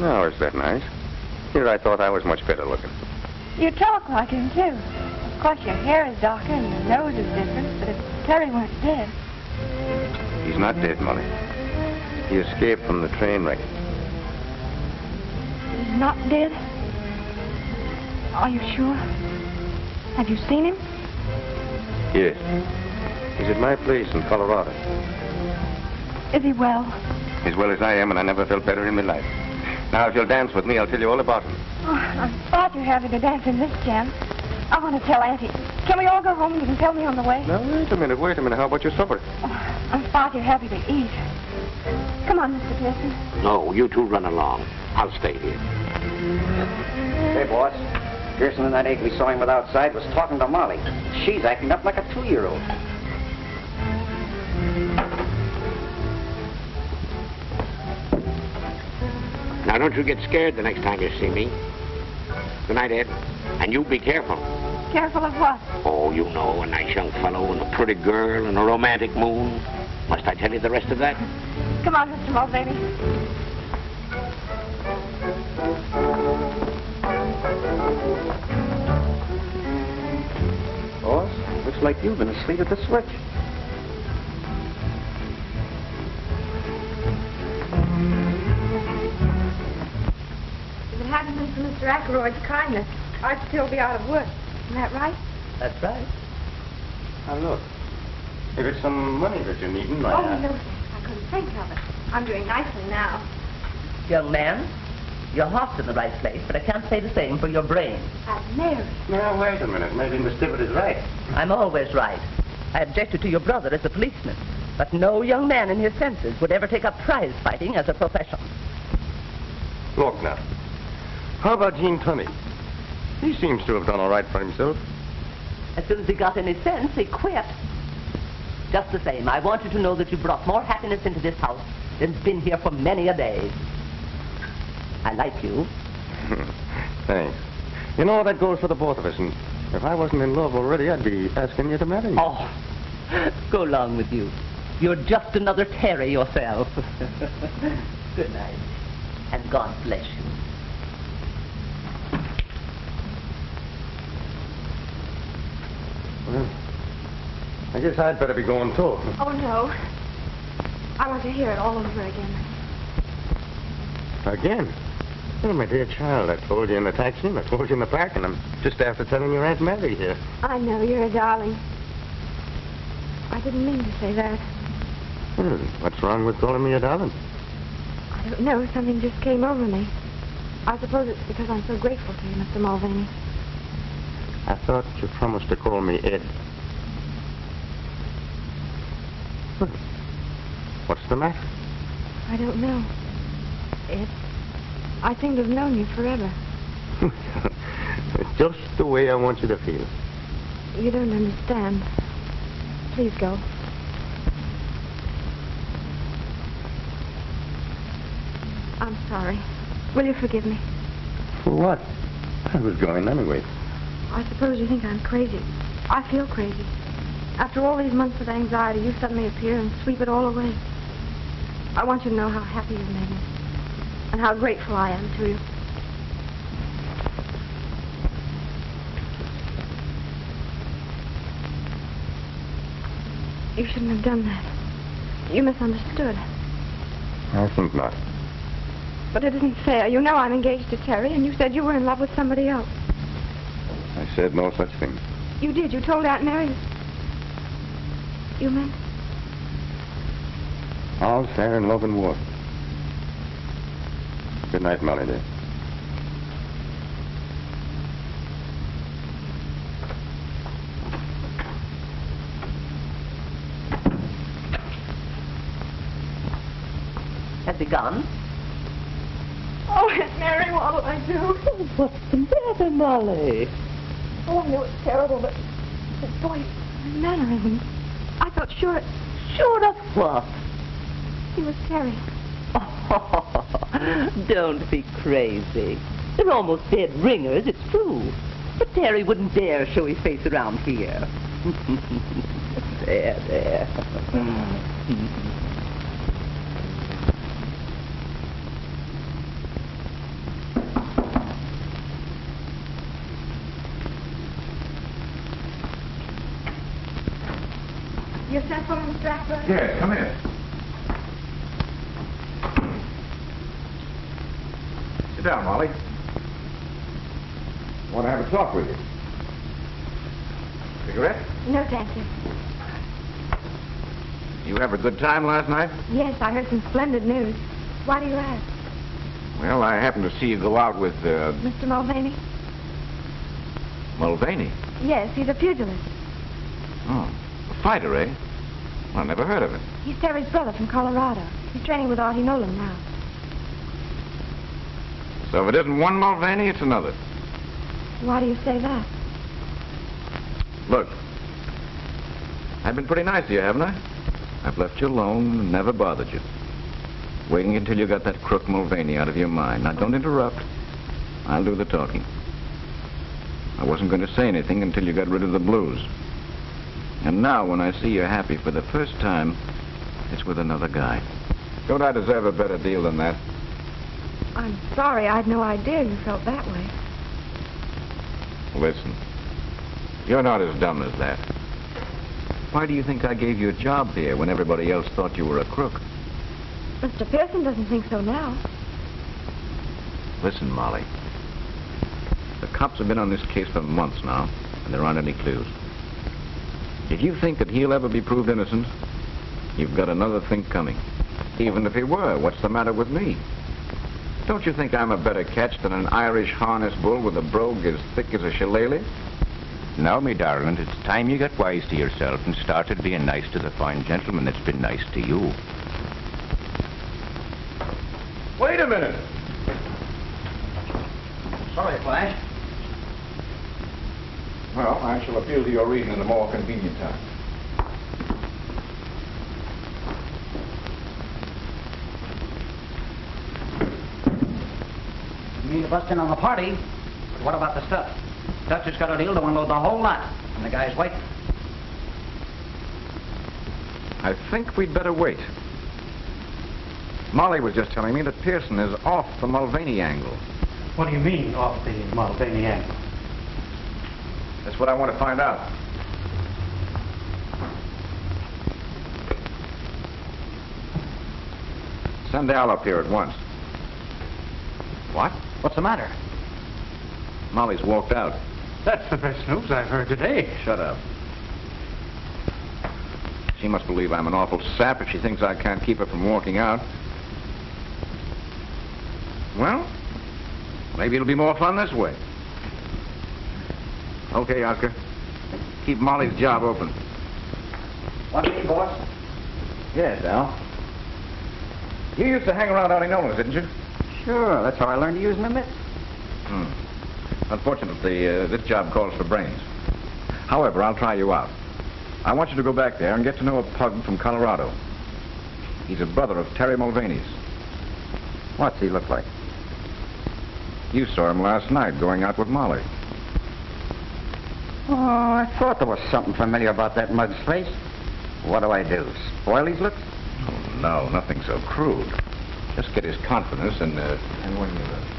Speaker 5: No, is that nice? Here I thought I was much better looking.
Speaker 4: You talk like him, too. Of course, your hair is darker and your nose is different, but if Terry weren't dead...
Speaker 5: He's not dead, Molly. He escaped from the train wreck.
Speaker 4: He's not dead? Are you sure? Have you seen him?
Speaker 5: Yes. He's at my place in Colorado.
Speaker 4: Is he well?
Speaker 5: As well as I am, and I never felt better in my life. Now, if you'll dance with me, I'll tell you all about him.
Speaker 4: Oh, I'm far too having to dance in this jam. I want to tell Auntie. Can we all go home? and You can tell me on the way.
Speaker 5: Now, wait a minute, wait a minute. How about your supper?
Speaker 4: Oh, I'm far too happy to eat. Come on, Mr. Pearson.
Speaker 19: No, you two run along. I'll stay here.
Speaker 7: Hey, boss. Pearson and that egg we saw him with outside was talking to Molly. She's acting up like a two-year-old.
Speaker 19: Now, don't you get scared the next time you see me. Good night, Ed. And you be careful.
Speaker 4: Careful of what?
Speaker 19: Oh, you know, a nice young fellow and a pretty girl and a romantic moon. Must I tell you the rest of that?
Speaker 4: Come on, Mr. Mulvaney.
Speaker 7: Boss, looks like you've been asleep at the switch.
Speaker 4: Mr. Ackroyd's kindness, I'd still be out of work. Isn't that right?
Speaker 5: That's right. Now, look. If it's some money that you're needing, I...
Speaker 4: oh, no, I couldn't think of it. I'm doing nicely now.
Speaker 6: Young man, your heart's in the right place, but I can't say the same for your brain.
Speaker 4: And Mary.
Speaker 5: Now, wait a minute. Maybe Miss Tibbet is right.
Speaker 6: I'm always right. I objected to your brother as a policeman, but no young man in his senses would ever take up prize fighting as a profession.
Speaker 5: Look now. How about Gene Tunney? He seems to have done all right for himself.
Speaker 6: As soon as he got any sense, he quit. Just the same, I want you to know that you brought more happiness into this house than's been here for many a day. I like you.
Speaker 5: Thanks. You know, that goes for the both of us, and if I wasn't in love already, I'd be asking you to marry me.
Speaker 6: Oh, go along with you. You're just another Terry yourself. Good night, and God bless you.
Speaker 5: Well, I guess I'd better be going, too.
Speaker 4: Oh, no. I want to hear it all over again.
Speaker 5: Again? Well, my dear child, I told you in the taxi, and I told you in the park, and I'm just after telling your Aunt Mary here.
Speaker 4: I know, you're a darling. I didn't mean to say that.
Speaker 5: Well, what's wrong with calling me a darling?
Speaker 4: I don't know. Something just came over me. I suppose it's because I'm so grateful to you, Mr. Mulvaney.
Speaker 5: I thought you promised to call me Ed. What's the matter?
Speaker 4: I don't know. Ed, I seem to have known you forever.
Speaker 5: just the way I want you to feel.
Speaker 4: You don't understand. Please go. I'm sorry. Will you forgive me?
Speaker 5: For what? I was going anyway.
Speaker 4: I suppose you think I'm crazy. I feel crazy. After all these months of anxiety, you suddenly appear and sweep it all away. I want you to know how happy you've made me. And how grateful I am to you. You shouldn't have done that. You misunderstood.
Speaker 5: I think not.
Speaker 4: But it isn't fair. You know I'm engaged to Terry, and you said you were in love with somebody else
Speaker 5: said no such thing.
Speaker 4: You did. You told Aunt Mary. You meant?
Speaker 5: All fair in love and war. Good night, Molly dear.
Speaker 6: Has he gone?
Speaker 4: Oh, Aunt Mary, what'll I do?
Speaker 6: What's the matter, Molly?
Speaker 4: Oh, I know it's terrible, but the boy, the manner of him. I felt sure it,
Speaker 6: Sure of what?
Speaker 4: he was Terry.
Speaker 6: Don't be crazy. They're almost dead ringers, it's true. But Terry wouldn't dare show his face around here. there, there.
Speaker 4: You sent for him, Mr. Ackroyd?
Speaker 8: Yes, come in. Sit down, Molly. Want to have a talk with you. Cigarette?
Speaker 4: No, thank you.
Speaker 8: You have a good time last night?
Speaker 4: Yes, I heard some splendid news. Why do you ask?
Speaker 8: Well, I happened to see you go out with uh,
Speaker 4: Mr. Mulvaney?
Speaker 8: Mulvaney.
Speaker 4: Yes, he's a pugilist.
Speaker 8: Oh, fighter, eh? I never heard of him.
Speaker 4: He's Terry's brother from Colorado. He's training with Artie Nolan now.
Speaker 8: So if it isn't one Mulvaney, it's another.
Speaker 4: Why do you say that?
Speaker 8: Look, I've been pretty nice to you, haven't I? I've left you alone and never bothered you. Waiting until you got that crook Mulvaney out of your mind. Now, don't interrupt. I'll do the talking. I wasn't going to say anything until you got rid of the blues. And now, when I see you're happy for the first time, it's with another guy. Don't I deserve a better deal than that?
Speaker 4: I'm sorry. I'd no idea you felt that way.
Speaker 8: Listen, you're not as dumb as that. Why do you think I gave you a job here when everybody else thought you were a crook?
Speaker 4: Mr. Pearson doesn't think so now.
Speaker 8: Listen, Molly. The cops have been on this case for months now, and there aren't any clues. If you think that he'll ever be proved innocent, you've got another think coming. Even if he were, what's the matter with me? Don't you think I'm a better catch than an Irish harness bull with a brogue as thick as a shillelagh?
Speaker 11: Now, me darling, it's time you got wise to yourself and started being nice to the fine gentleman that's been nice to you.
Speaker 8: Wait a minute.
Speaker 7: Sorry, Flash.
Speaker 8: Well, I shall appeal to your reason at a more convenient time.
Speaker 7: You mean to bust in on the party? But what about the stuff? Dutch has got a deal to unload the whole lot. And the guy's waiting.
Speaker 8: I think we'd better wait. Molly was just telling me that Pearson is off the Mulvaney angle.
Speaker 3: What do you mean, off the Mulvaney angle?
Speaker 8: That's what I want to find out. Send Al up here at once.
Speaker 3: What? What's the matter?
Speaker 8: Molly's walked out.
Speaker 3: That's the best news I've heard today.
Speaker 8: Shut up. She must believe I'm an awful sap if she thinks I can't keep her from walking out. Well, maybe it'll be more fun this way. Okay, Oscar. Keep Molly's job open.
Speaker 7: What me, boss?
Speaker 8: Yes, Al. You used to hang around Artie Nolan's, didn't you?
Speaker 7: Sure, that's how I learned to use my mitts.
Speaker 8: Hmm. Unfortunately, uh, this job calls for brains. However, I'll try you out. I want you to go back there and get to know a pug from Colorado. He's a brother of Terry Mulvaney's.
Speaker 11: What's he look like?
Speaker 8: You saw him last night going out with Molly.
Speaker 11: Oh, I thought there was something familiar about that mug's face. What do I do? Spoil his looks?
Speaker 8: Oh, no, nothing so crude. Just get his confidence and, uh, and when you... Uh...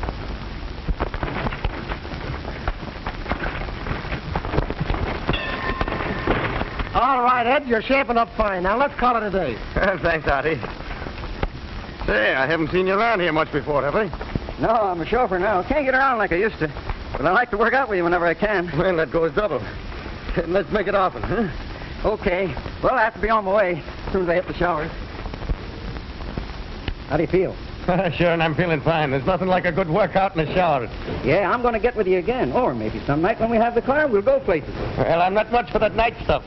Speaker 20: All right, Ed, you're shaping up fine. Now, let's call it a day.
Speaker 12: Thanks, Artie. Say, I haven't seen you around here much before, have I?
Speaker 7: No, I'm a chauffeur now. Can't get around like I used to. Well, I like to work out with you whenever I can.
Speaker 12: Well, that goes double. Let's make it often, huh?
Speaker 7: Okay. Well, I have to be on my way as soon as I hit the showers. How do you feel?
Speaker 12: Ah, sure, and I'm feeling fine. There's nothing like a good workout in the shower.
Speaker 7: Yeah, I'm going to get with you again. Or maybe some night when we have the car, we'll go places.
Speaker 12: Well, I'm not much for that night stuff.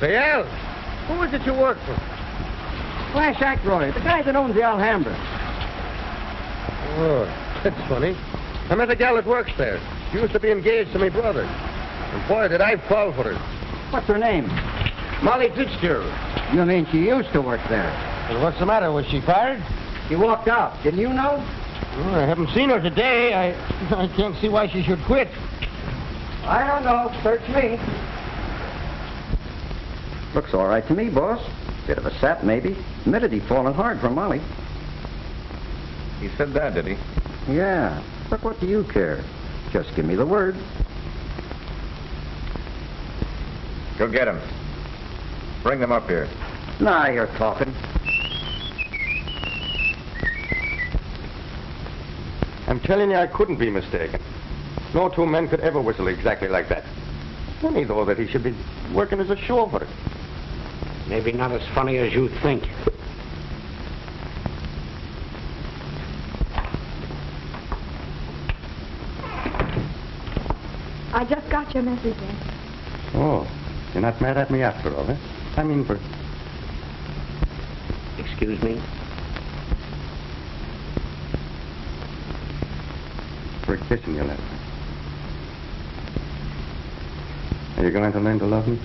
Speaker 12: Say, who is it you work for?
Speaker 20: Flash Ackroyd, the guy that owns the Alhambra.
Speaker 12: Oh, that's funny. I met a gal that works there. She used to be engaged to my brother. And boy, did I fall for her.
Speaker 20: What's her name?
Speaker 12: Molly Fitzgerald.
Speaker 20: You mean she used to work there?
Speaker 12: Well, what's the matter? Was she fired?
Speaker 20: She walked out. Didn't you know?
Speaker 12: Oh, I haven't seen her today. I, I can't see why she should quit.
Speaker 20: I don't know. Search me.
Speaker 7: Looks all right to me, boss. Bit of a sap, maybe. Admitted he'd fallen hard for Molly.
Speaker 11: He said that, did he?
Speaker 7: Yeah. But what do you care? Just give me the word.
Speaker 11: Go get him. Bring them up here.
Speaker 7: Now you're talking.
Speaker 5: I'm telling you, I couldn't be mistaken. No two men could ever whistle exactly like that. Funny, though, that he should be working as a chauffeur.
Speaker 1: Maybe not as funny as you think.
Speaker 4: I just got your message, Ed.
Speaker 5: Oh, you're not mad at me after all, eh? I mean, for...
Speaker 1: Excuse me?
Speaker 5: for kissing you last night. Are you going to learn to love me?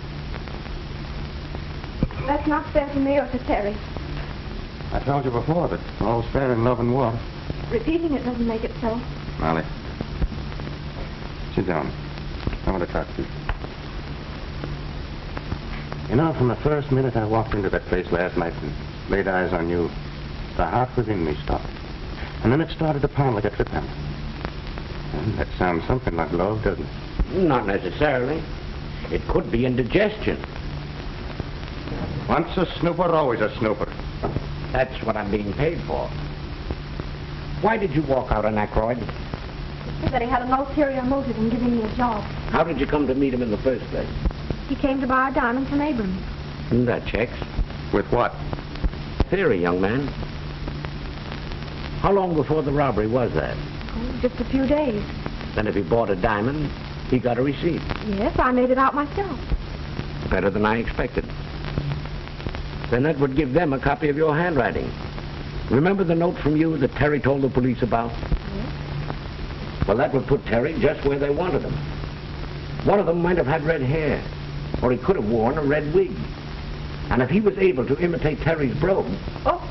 Speaker 4: That's not fair to me or to Terry.
Speaker 5: I told you before that all's fair in love and war.
Speaker 4: Repeating it doesn't make it so.
Speaker 5: Molly, sit down. I want to talk to you. You know, from the first minute I walked into that place last night and laid eyes on you, the heart within me stopped. And then it started to pound like a trip hammer. And that sounds something like love, doesn't it?
Speaker 1: Not necessarily. It could be indigestion.
Speaker 5: Once a snooper, always a snooper.
Speaker 1: That's what I'm being paid for. Why did you walk out on Ackroyd?
Speaker 4: He said that he had an ulterior motive in giving me a job.
Speaker 1: How did you come to meet him in the first place?
Speaker 4: He came to buy a diamond from Abrams.
Speaker 1: Hmm, that checks.
Speaker 5: With what?
Speaker 1: Theory, young man. How long before the robbery was that?
Speaker 4: Oh, just a few days.
Speaker 1: Then if he bought a diamond, he got a receipt.
Speaker 4: Yes, I made it out myself.
Speaker 1: Better than I expected. Then that would give them a copy of your handwriting. Remember the note from you that Terry told the police about?
Speaker 4: Yes.
Speaker 1: Well, that would put Terry just where they wanted him. One of them might have had red hair, or he could have worn a red wig. And if he was able to imitate Terry's brogue...
Speaker 4: Oh,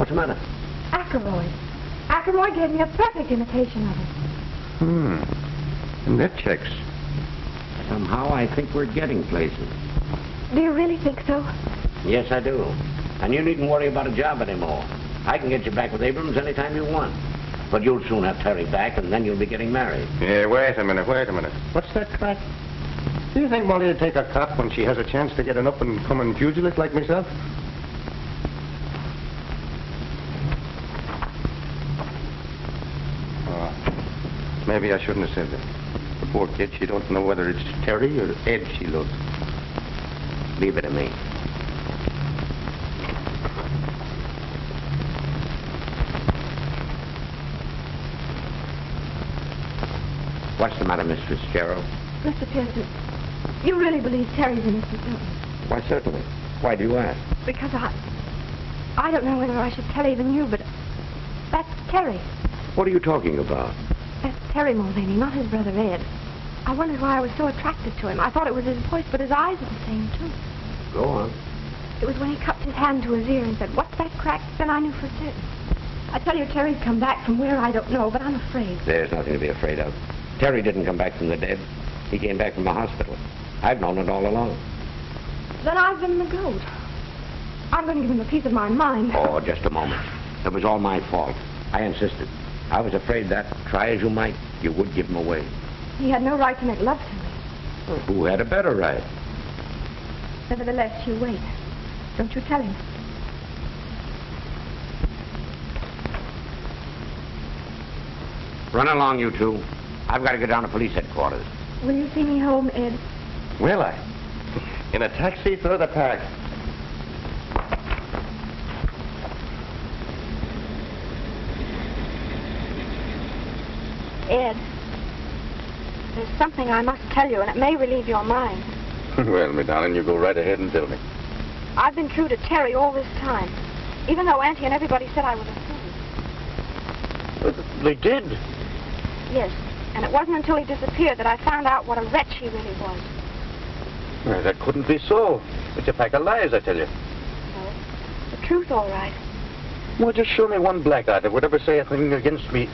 Speaker 1: What's the matter?
Speaker 4: Ackroyd. Ackroyd gave me a perfect imitation of it.
Speaker 5: Hmm. And that checks.
Speaker 1: Somehow I think we're getting places.
Speaker 4: Do you really think so?
Speaker 1: Yes, I do. And you needn't worry about a job anymore. I can get you back with Abrams anytime you want. But you'll soon have Terry back, and then you'll be getting married.
Speaker 5: Yeah, wait a minute, wait a minute. What's that crack? Do you think Molly would take a cop when she has a chance to get an up-and-coming pugilist like myself? Oh, maybe I shouldn't have said that. The poor kid, she don't know whether it's Terry or Ed she loves.
Speaker 1: Leave it to me. What's the matter, Miss Fitzgerald?
Speaker 4: Mr. Pearson, you really believe Terry's innocent, don't you?
Speaker 1: Why, certainly. Why do you ask?
Speaker 4: Because I... I don't know whether I should tell even you, but... That's Terry.
Speaker 1: What are you talking about?
Speaker 4: That's Terry Mulvaney, not his brother Ed. I wondered why I was so attracted to him. I thought it was his voice, but his eyes are the same, too.
Speaker 1: Go on.
Speaker 4: It was when he cupped his hand to his ear and said, what's that crack? Then I knew for certain. I tell you, Terry's come back from where I don't know, but I'm afraid.
Speaker 1: There's nothing to be afraid of. Terry didn't come back from the dead. He came back from the hospital. I've known it all along.
Speaker 4: Then I've been the goat. I'm going to give him a piece of my mind.
Speaker 1: Oh, just a moment. It was all my fault. I insisted. I was afraid that, try as you might, you would give him away.
Speaker 4: He had no right to make love to me.
Speaker 1: Who had a better right?
Speaker 4: Nevertheless, you wait. Don't you tell him.
Speaker 1: Run along, you two. I've got to go down to police headquarters.
Speaker 4: Will you see me home, Ed?
Speaker 5: Will I? In a taxi through the park.
Speaker 4: Ed, there's something I must tell you, and it may relieve your mind.
Speaker 5: well, me darling, you go right ahead and tell me.
Speaker 4: I've been true to Terry all this time, even though Auntie and everybody said I was a fool.
Speaker 5: Uh, they did.
Speaker 4: Yes, and it wasn't until he disappeared that I found out what a wretch he really was.
Speaker 5: Well, that couldn't be so. It's a pack of lies, I tell you.
Speaker 4: No, The truth, all right.
Speaker 5: Well, just show me one black eye that would ever say a thing against me.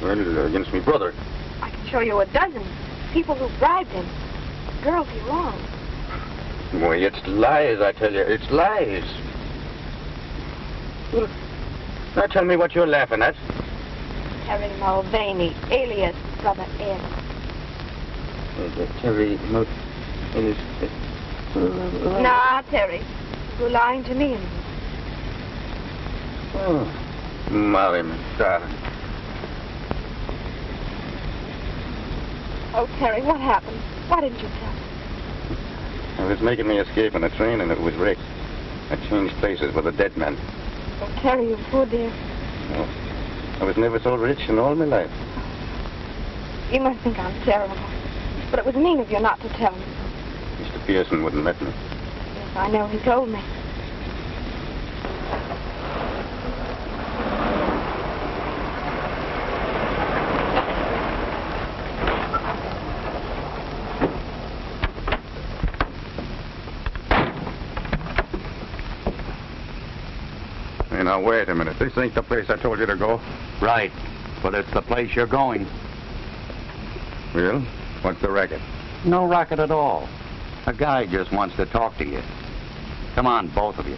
Speaker 5: Well, uh, against me brother.
Speaker 4: I can show you a dozen. People who bribed him. Girls he wronged.
Speaker 5: Boy, it's lies, I tell you. It's lies. Well, now tell me what you're laughing at.
Speaker 4: Terry Mulvaney, alias Brother Ed.
Speaker 5: Uh, Terry, Mo- it is...
Speaker 4: Nah, Terry. You're lying to me.
Speaker 5: Oh, Molly, my darling.
Speaker 4: Oh, Terry, what happened? Why didn't you tell me?
Speaker 5: I was making my escape on a train and it was wrecked. I changed places with a dead man.
Speaker 4: Oh, Terry, you poor dear.
Speaker 5: Oh, I was never so rich in all my life.
Speaker 4: You must think I'm terrible. But it was mean of you not to tell me.
Speaker 5: Mr. Pearson wouldn't let me.
Speaker 4: Yes, I know. He told me.
Speaker 21: Hey, now, wait a minute. This ain't the place I told you to go.
Speaker 9: Right. But it's the place you're going.
Speaker 21: Well, what's the racket?
Speaker 9: No racket at all. A guy just wants to talk to you. Come on, both of you.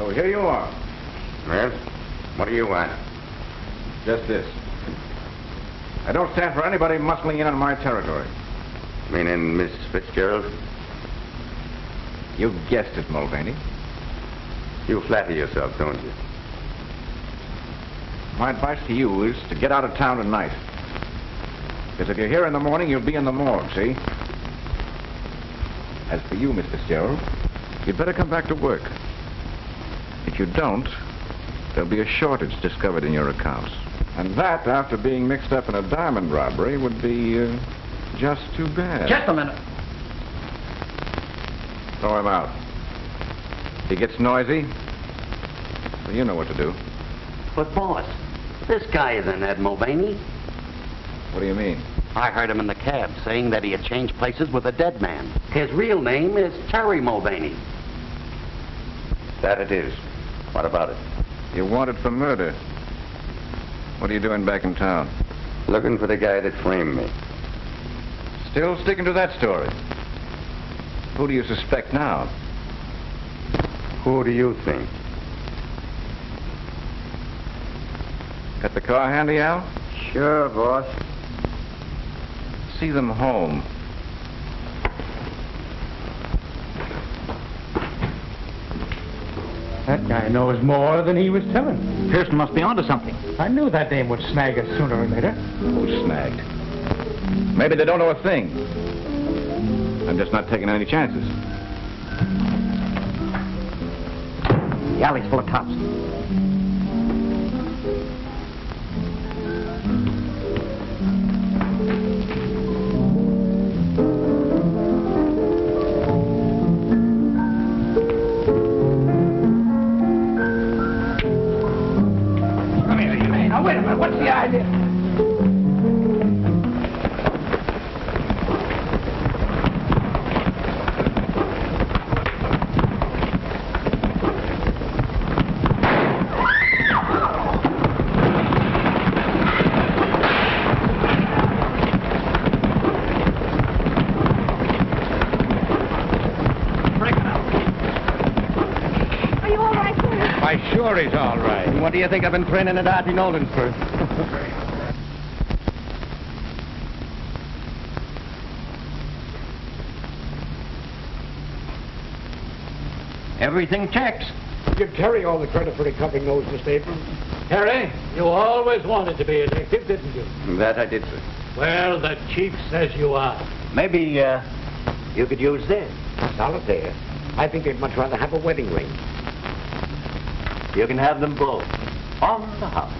Speaker 8: So here you are.
Speaker 21: Well, what do you want?
Speaker 8: Just this. I don't stand for anybody muscling in on my territory.
Speaker 21: Meaning Miss Fitzgerald?
Speaker 8: You guessed it, Mulvaney.
Speaker 21: You flatter yourself, don't you?
Speaker 8: My advice to you is to get out of town tonight. Because if you're here in the morning, you'll be in the morgue, see? As for you, Miss Fitzgerald, you'd better come back to work. If you don't, there'll be a shortage discovered in your accounts. And that, after being mixed up in a diamond robbery, would be uh, just too bad.
Speaker 7: Just a minute.
Speaker 8: Throw him out. He gets noisy. Well, you know what to do.
Speaker 9: But, boss, this guy isn't Ed Mulvaney.
Speaker 8: What do you mean?
Speaker 9: I heard him in the cab saying that he had changed places with a dead man. His real name is Terry Mulvaney.
Speaker 21: That it is. What about it?
Speaker 8: You're wanted for murder. What are you doing back in town?
Speaker 21: Looking for the guy that framed me.
Speaker 8: Still sticking to that story. Who do you suspect now?
Speaker 21: Who do you think?
Speaker 8: Got the car handy, Al?
Speaker 21: Sure, boss.
Speaker 8: See them home.
Speaker 3: That guy knows more than he was telling.
Speaker 7: Pearson must be onto something.
Speaker 3: I knew that name would snag us sooner or later.
Speaker 8: Who's snagged? Maybe they don't know a thing. I'm just not taking any chances.
Speaker 7: The alley's full of cops.
Speaker 22: What do you think I've been training at Artie Nolan's for?
Speaker 7: Everything checks.
Speaker 1: Give Terry all the credit for recovering those, Mr. Abrams.
Speaker 3: Harry, you always wanted to be a detective, didn't you?
Speaker 9: That I did, sir.
Speaker 3: Well, the chief says you are.
Speaker 1: Maybe uh, you could use this. Solitaire. I think they'd much rather have a wedding ring.
Speaker 9: You can have them both. On the house.